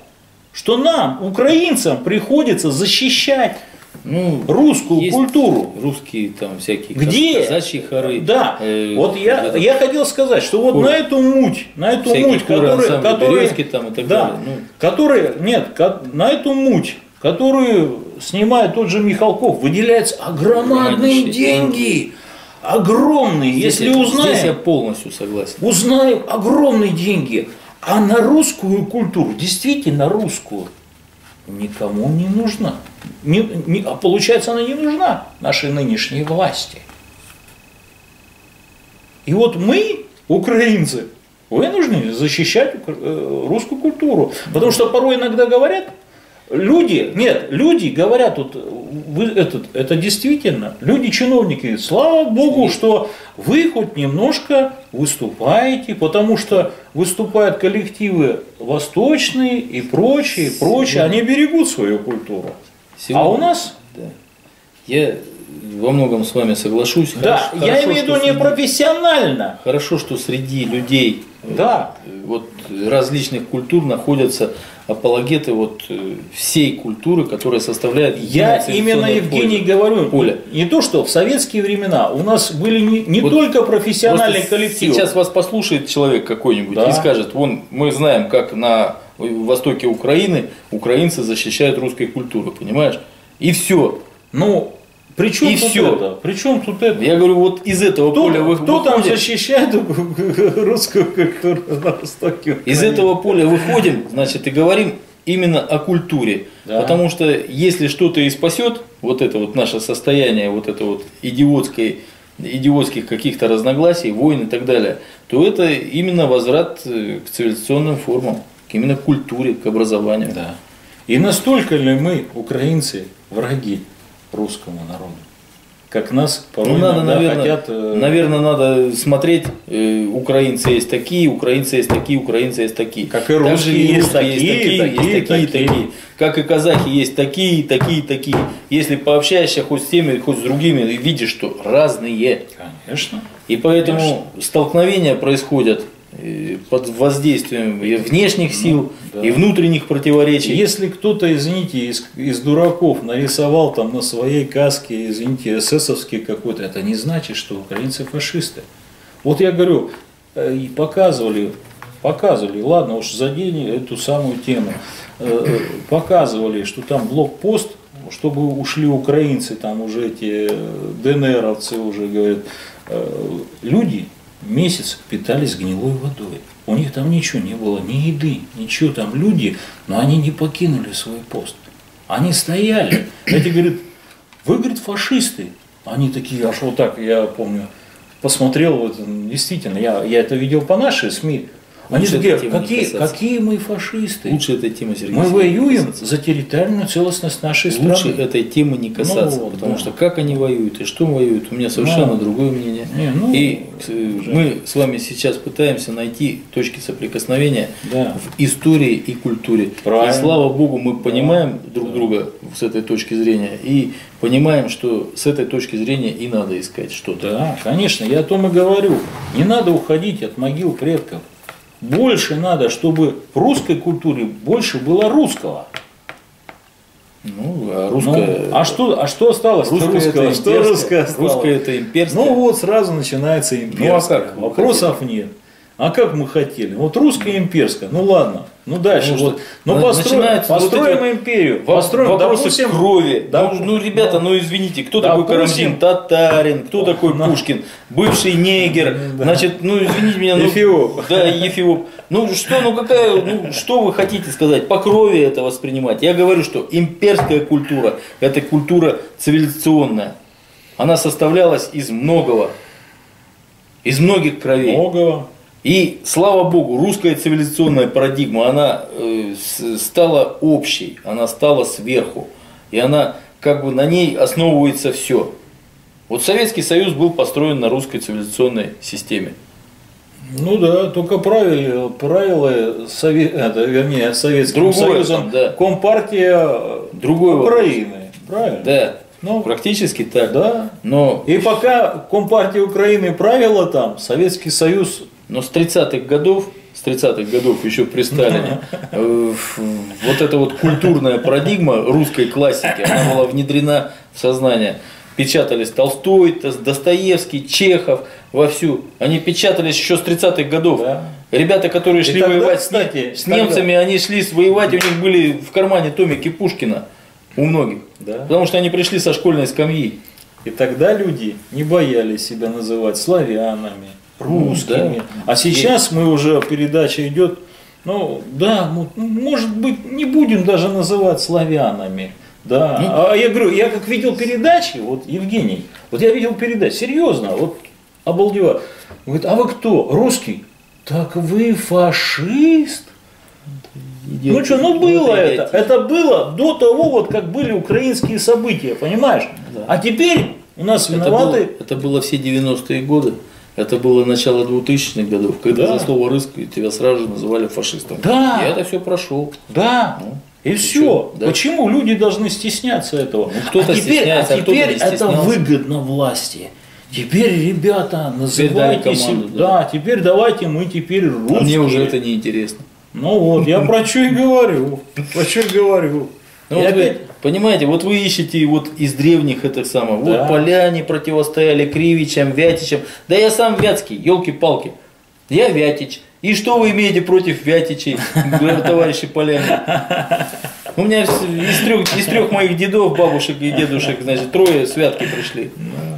Что нам, украинцам, приходится защищать Ну, русскую есть культуру. Русские там всякие Где? казачьи хоры. Да, э, вот я, я хотел сказать, что вот Хор. на эту муть, на эту всякие муть, ансамбли, которая- «Березки» там и так да, далее. Ну, которые, нет, на эту муть, которую снимает тот же Михалков, выделяются огромные деньги, огромные, здесь если я- узнаем. Здесь я полностью согласен. узнаем огромные деньги. А на русскую культуру, действительно русскую, никому не нужна. Не- не- а получается, она не нужна нашей нынешней власти. И вот мы, украинцы, вынуждены защищать э, русскую культуру. Потому что порой иногда говорят, люди, нет, люди говорят, вот, вы, этот, это действительно, люди, чиновники, слава Богу, что вы хоть немножко выступаете, потому что выступают коллективы восточные и прочие, прочие, они берегут свою культуру. Сегодня- А у нас, Да. Я во многом с вами соглашусь. да, Хорошо- я хорошо, имею в виду не среди- профессионально, Хорошо, что среди людей да, э, вот различных культур находятся апологеты вот э, всей культуры, которая составляет Я именно, Евгений, поле. говорю, поле. не то, что в советские времена у нас были не, не Вот только профессиональные коллективы. Сейчас вас послушает человек какой-нибудь Да. и скажет, вон мы знаем, как на востоке Украины украинцы защищают русскую культуру, понимаешь? И все. Ну, при чем И тут всё. это? При чем тут это? Я говорю, вот из этого Кто, поля вы, кто там защищает русскую культуру на Востоке? из Украины? этого поля выходим, значит, и говорим именно о культуре. Да. Потому что если что-то и спасет, вот это вот наше состояние, вот это вот идиотской, идиотских каких-то разногласий, войн и так далее, то это именно возврат э, к цивилизационным формам, к именно к культуре, к образованию. Да. И настолько ли мы, украинцы, враги русскому народу? Как нас порой Ну, надо, наверное, хотят... э, наверное, надо смотреть, э, украинцы есть такие, украинцы есть такие, украинцы есть такие. Как и русские есть русские такие, есть такие, такие, есть такие, такие. такие. Как и казахи есть такие, такие, такие. Если пообщаешься хоть с теми, хоть с другими, видишь, что разные. Конечно. И поэтому столкновения происходят под воздействием и внешних сил, да. и внутренних противоречий. Если кто-то, извините, из, из дураков нарисовал там на своей каске, извините, эсэсовский какой-то, это не значит, что украинцы фашисты. Вот я говорю, э, и показывали показывали, ладно уж задели эту самую тему, э, э, показывали, что там блокпост, чтобы ушли украинцы, там уже эти ДНРовцы уже говорят, люди месяц питались гнилой водой. У них там ничего не было, ни еды, ничего там люди, но они не покинули свой пост. Они стояли. Эти говорят, вы, говорит, фашисты. Они такие, аж вот так, я помню, посмотрел, вот, действительно, я, я это видел по нашей СМИ, они Лучше такие, какие, какие мы фашисты? Лучше этой темы, Сергей мы Сергеевич, воюем касаться. за территориальную целостность нашей страны. Лучше этой темы не касаться, Ну вот, потому да. что как они воюют и что воюют, у меня совершенно Ну, другое мнение. не, ну, и э, мы с вами сейчас пытаемся найти точки соприкосновения Да. в истории и культуре. Правильно. И слава богу, мы понимаем друг друга с этой точки зрения и понимаем, что с этой точки зрения и надо искать что-то. Да, конечно, я о том и говорю. Не надо уходить от могил предков. Больше надо, чтобы в русской культуре больше было русского. Ну, а Ну, русская... а что, а что осталось? Русская русского? это Что русское осталось? русская это имперская. Ну вот сразу начинается имперское. Ну, а как Вопросов нет. А как мы хотели? Вот русская имперская, ну ладно, ну дальше. Потому вот, ну на- построим, построим вот империю, построим, вопросы допустим, крови. да, ну, ну, ребята, ну извините, кто Допустим. такой Карамзин? Татарин, кто такой Ну. Пушкин? Бывший негр. Да. Значит, ну извините меня. Ну, Эфиоп. Да, Ефиоп. Ну что, ну какая, ну что вы хотите сказать? По крови это воспринимать. Я говорю, что имперская культура – это культура цивилизационная. Она составлялась из многого, из многих кровей. многого. И слава богу, русская цивилизационная парадигма, она э, стала общей, она стала сверху. И она как бы на ней основывается все. Вот Советский Союз был построен на русской цивилизационной системе. Ну да, только правила, правила Сове- это, вернее, Советским Другое Союзом да. Компартия э, Другой вопрос. Украины. Правильно? Да, Ну, практически так. да. Но, И пока Компартия Украины правила там, Советский Союз но с 30-х годов, с 30-х годов еще при Сталине, э, вот эта вот культурная парадигма русской классики, она была внедрена в сознание. Печатались Толстой, Достоевский, Чехов вовсю. Они печатались еще с 30-х годов. Да. Ребята, которые шли тогда, воевать с- кстати, с, тогда- немцами, они шли воевать, у них были в кармане томики Пушкина. У многих. Да. Потому что они пришли со школьной скамьи. И тогда люди не боялись себя называть славянами, русскими. да. А сейчас мы уже, передача идет, ну да, ну, может быть, не будем даже называть славянами. Да. Ну. а я говорю, я как видел передачи, вот Евгений, вот я видел передачи, серьезно, вот обалдеваю. Говорит, а вы кто? Русский? Так вы фашист? Ну что, ну было это. Это было до того, вот как были украинские события, понимаешь? Да. А теперь у нас Это было, виноваты. это было все 90-е годы. Это было начало 2000-х годов, когда Да. за слово русский тебя сразу же называли фашистом. Да. Я это все прошел. Да. Ну, И все. да. Почему люди должны стесняться этого? Ну, кто-то а теперь, стесняется, а а кто-то теперь не это выгодно власти. Теперь, ребята, называйте себя. команду, Да. да. теперь давайте мы теперь русские. А мне уже это не интересно. Ну вот, я про что и говорю. Про что и говорю. Ну, вот опять- понимаете, вот вы ищете вот из древних этих самых, Да. вот поляне противостояли Кривичам, Вятичам. Да я сам Вятский, елки-палки. Я Вятич. И что вы имеете против Вятичей, товарищи поляне? У меня из трех, из трех моих дедов, бабушек и дедушек, значит, трое святки пришли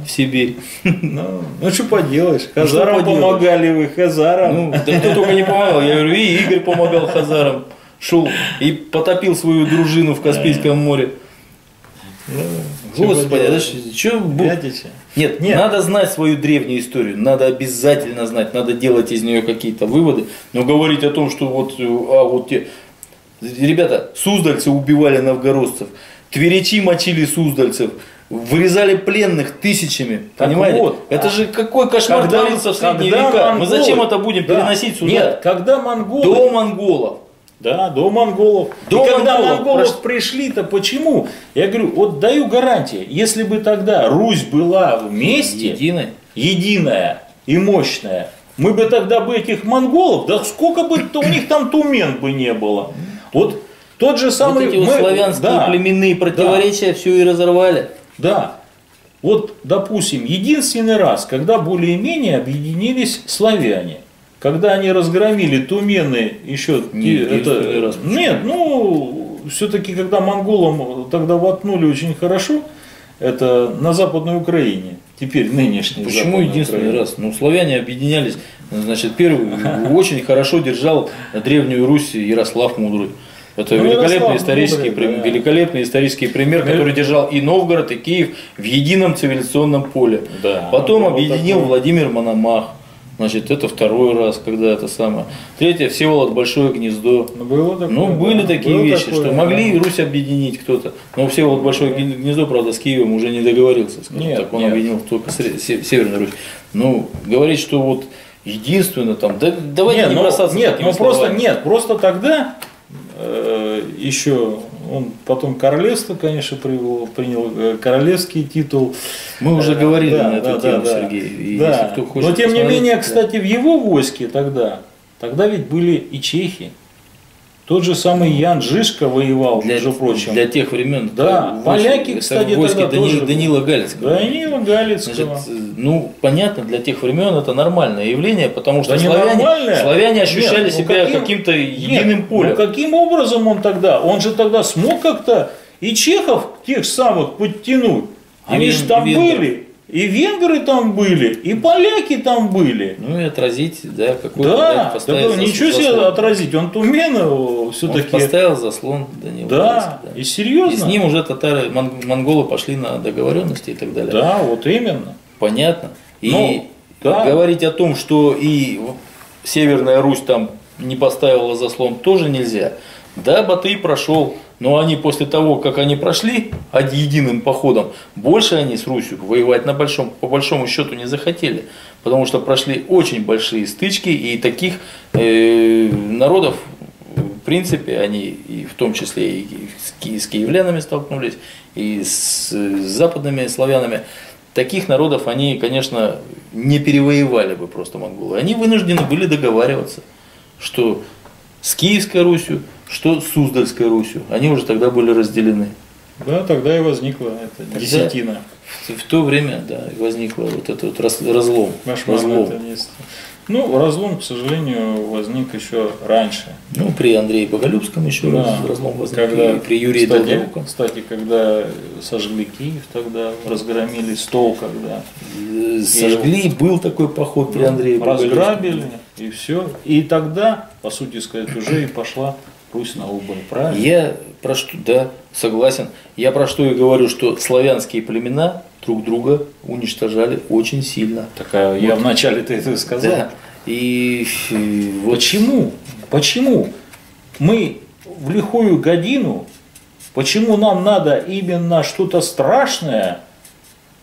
в Сибирь. Ну, ну что поделаешь, Хазарам поделаешь? помогали вы, Хазарам. Ну, да кто только не помогал. Я говорю, и Игорь помогал Хазарам. Шел и потопил свою дружину в Каспийском море. чё Господи, поделаешь? что. Нет, Нет. надо знать свою древнюю историю, надо обязательно знать, надо делать из нее какие-то выводы, но говорить о том, что вот, э, а вот те, ребята, суздальцы убивали новгородцев, тверичи мочили суздальцев, вырезали пленных тысячами, Так понимаете? вот, это а же какой кошмар Когда- творился в средние века, мы монголы- зачем это будем переносить сюда? Нет, когда монголы До монголов. Да, до монголов. До и когда монголов, монголов пришли-то, почему? Я говорю, вот даю гарантии, если бы тогда Русь была вместе, Единой. единая и мощная, мы бы тогда бы этих монголов, да сколько бы то у них там тумен бы не было. Вот тот же самый... вот эти мы- славянские да, племенные противоречия все и разорвали. Да. Вот, допустим, единственный раз, когда более-менее объединились славяне, когда они разгромили тумены еще Не единственный раз. нет, ну все-таки когда монголам тогда воткнули очень хорошо, это на Западной Украине, теперь нынешний. Почему единственный раз? Ну, славяне объединялись. Значит, первый очень хорошо держал Древнюю Русь Ярослав Мудрый. Это Ну, великолепный исторический, Мудрый, да. великолепный исторический пример, Ну, который держал и Новгород, и Киев в едином цивилизационном поле. Да. Потом Вот объединил такой. Владимир Мономах. Значит, это второй раз, когда это самое. Третье, Всеволод Большое Гнездо. Ну, было такое, Ну, были да, такие было вещи, такое, что да. могли Русь объединить кто-то. Но Всеволод Большое Гнездо, правда, с Киевом уже не договорился. скажем Нет, так. Он нет. объединил только Северную Русь. Ну, говорить, что вот единственно там, да, давайте нет, не ну, бросаться нет, ну просто нет, просто тогда еще он потом королевство, конечно, привел, принял э, королевский титул. Мы уже Э, говорили да, на эту да, тему, да. Сергей. И Да. если кто хочет Но тем не менее, кстати, в его войске тогда, тогда ведь были и чехи. Тот же самый Ян Жишка воевал, для, между прочим. для тех времен. Да, это поляки, кстати, войски тогда Дани- тоже- Данила Галицкого. Данила Галицкого. Значит, э, ну, понятно, для тех времен это нормальное явление, потому что Да не славяне, славяне Нет, ощущали ну себя каким- каким-то Нет, единым полем. Ну каким образом он тогда? Он же тогда смог как-то и чехов тех самых подтянуть. Они же там венгров. были. И венгры там были, и поляки там были. Ну и отразить, да, какой Да, поставить так зас- ничего себе отразить. Он Туменов Он все-таки. поставил заслон Данила Да, Галицкого, и И серьезно. с ним уже татары, мон- монголы пошли на договоренности и так далее. Да, вот именно. Понятно. И Ну, да. говорить о том, что и Северная Русь там не поставила заслон, тоже нельзя. Да, Батый прошел, но они после того, как они прошли единым походом, больше они с Русью воевать на большом, по большому счету не захотели. Потому что прошли очень большие стычки, и таких э, народов, в принципе, они и в том числе и с, ки- с киевлянами столкнулись, и с, э, западными славянами. Таких народов они, конечно, не перевоевали бы просто монголы. Они вынуждены были договариваться, что с Киевской Русью, что с Суздальской Русью. Они уже тогда были разделены. Да, тогда и возникла эта Тогда- десятина. В, в то время, да, возник вот этот вот раз- разлом. Кошмар разлом. это. Ну, разлом, к сожалению, возник еще раньше. Ну, при Андрее Боголюбском еще Да. раз разлом возник. Когда, и при Юрии кстати, Долгоруком. кстати, когда сожгли Киев, тогда разгромили стол, когда Э, Сожгли, был такой поход при Андрее Боголюбском. разграбили, и все. И тогда, по сути сказать, уже и пошла Русь на убыль, правильно? Я про что, да, согласен. Я про что и говорю, что славянские племена друг друга уничтожали очень сильно. Такая, я вначале-то это сказал. Да. И э, вот Почему? Почему мы в лихую годину, почему нам надо именно что-то страшное,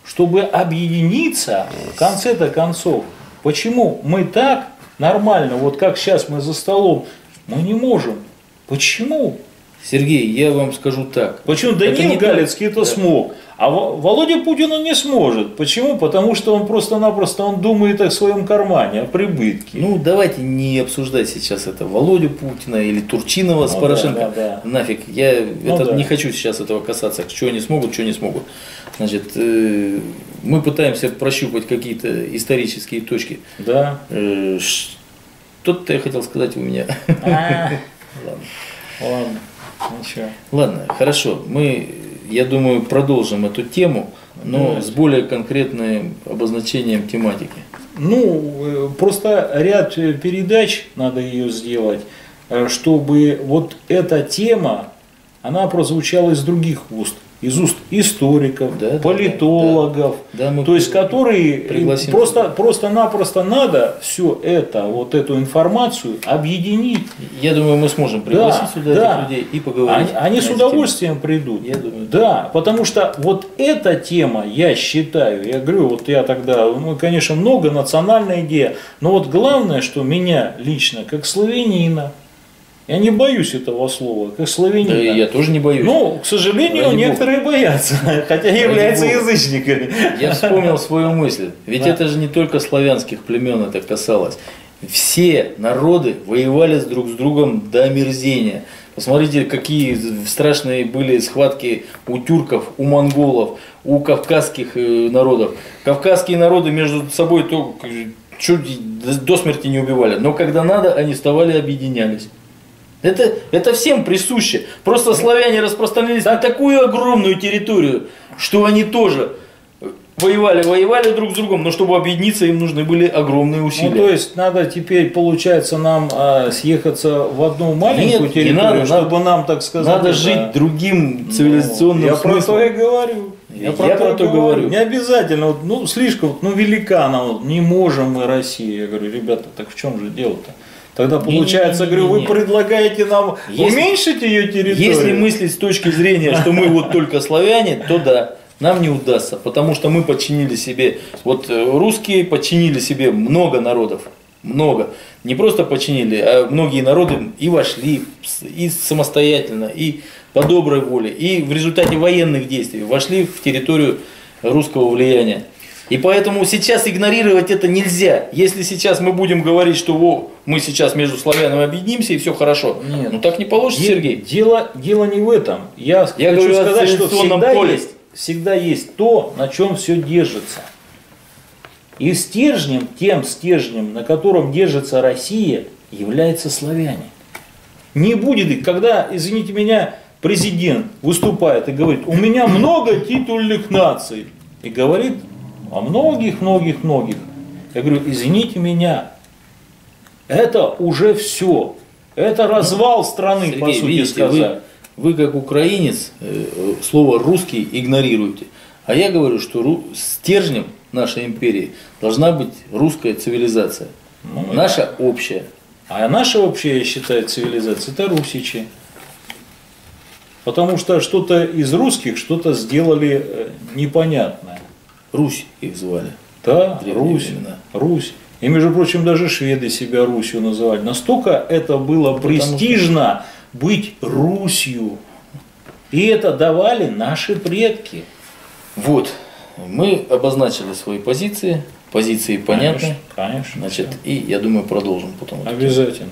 чтобы объединиться в конце-то концов? Почему мы так нормально, вот как сейчас мы за столом, мы не можем? Почему? Сергей, я вам скажу так. Почему Это Данил не так. Галицкий это Да. смог, а Во- Володя Путин он не сможет. Почему? Потому что он просто-напросто он думает о своем кармане, о прибытке. Ну, давайте не обсуждать сейчас это Володю Путина или Турчинова с Ну, Порошенко. да, да, Нафиг. Я это, да. не хочу сейчас этого касаться. Что они смогут, что не смогут. Значит, э, мы пытаемся прощупать какие-то исторические точки. Да. Э, Что-то я хотел сказать у меня. А, Ладно. Ладно, ничего. Ладно, хорошо. Мы, я думаю, продолжим эту тему, но Да. с более конкретным обозначением тематики. Ну, э, просто ряд э, передач надо ее сделать, чтобы вот эта тема, она прозвучала из других уст, из уст историков, Да, да, политологов, да. Да, мы то есть которые пригласим просто, просто-напросто надо всю это, вот эту информацию объединить. Я думаю, мы сможем пригласить сюда да. этих людей и поговорить. Они, они с удовольствием придут. Я думаю, да. потому что вот эта тема, я считаю, я говорю, вот я тогда, ну, конечно, много национальная идея, но вот главное, что меня лично, как славянина, я не боюсь этого слова, как темы. славянина. Да, я тоже не боюсь. Ну, к сожалению, Ради некоторые боятся, хотя являются Бога. язычниками. Я вспомнил свою мысль. Ведь Да. это же не только славянских племен это касалось. Все народы воевали с друг с другом до омерзения. Посмотрите, какие страшные были схватки у тюрков, у монголов, у кавказских э, народов. Кавказские народы между собой то чуть до до смерти не убивали. Но когда надо, они вставали и объединялись. Это, это всем присуще. Просто славяне распространились на такую огромную территорию, что они тоже воевали, воевали друг с другом, но чтобы объединиться, им нужны были огромные усилия. Ну, то есть надо теперь, получается, нам а, съехаться в одну маленькую Нет, не территорию, надо, чтобы надо- нам, так сказать, Надо это- жить другим Ну, цивилизационным Я про смыслом. то и говорю. Я про то и говорю. Не обязательно, вот, ну слишком, ну велика она, вот, не можем мы Россия. Я говорю, ребята, так в чем же дело-то? Тогда получается, говорю, вы предлагаете нам Если- уменьшить ее территорию? Если мыслить с точки зрения, что мы вот только славяне, то да, нам не удастся, потому что мы подчинили себе, вот э, русские подчинили себе много народов, много. Не просто подчинили, а многие народы и вошли и самостоятельно, и по доброй воле, и в результате военных действий вошли в территорию русского влияния. И поэтому сейчас игнорировать это нельзя. Если сейчас мы будем говорить, что во, мы сейчас между славянами объединимся и все хорошо, Нет. ну так не получится, Де- Сергей. Дело, дело не в этом. Я, Я хочу говорю о сказать, что всегда поле. есть, всегда есть то, на чем все держится. И стержнем, тем стержнем, на котором держится Россия, является славяне. Не будет, их, когда, извините меня, президент выступает и говорит, у меня много титульных наций. И говорит о многих-многих-многих. Я говорю, извините меня, это уже все. Это развал страны, по Сергей, сути видите, сказать. вы, вы как украинец э, слово русский игнорируете. А я говорю, что стержнем нашей империи должна быть русская цивилизация. Ну, Наша общая. А наша общая, я считаю, цивилизация – это русичи. Потому что что-то из русских что-то сделали э, непонятное. Русь их звали. Да, Древние Русь, времена. Русь. И, между прочим, даже шведы себя Русью называли. Настолько это было Потому что- престижно быть Русью. И это давали наши предки. Вот. Мы обозначили свои позиции. Позиции понятны. Конечно, конечно. Значит, и я думаю, продолжим потом. Обязательно.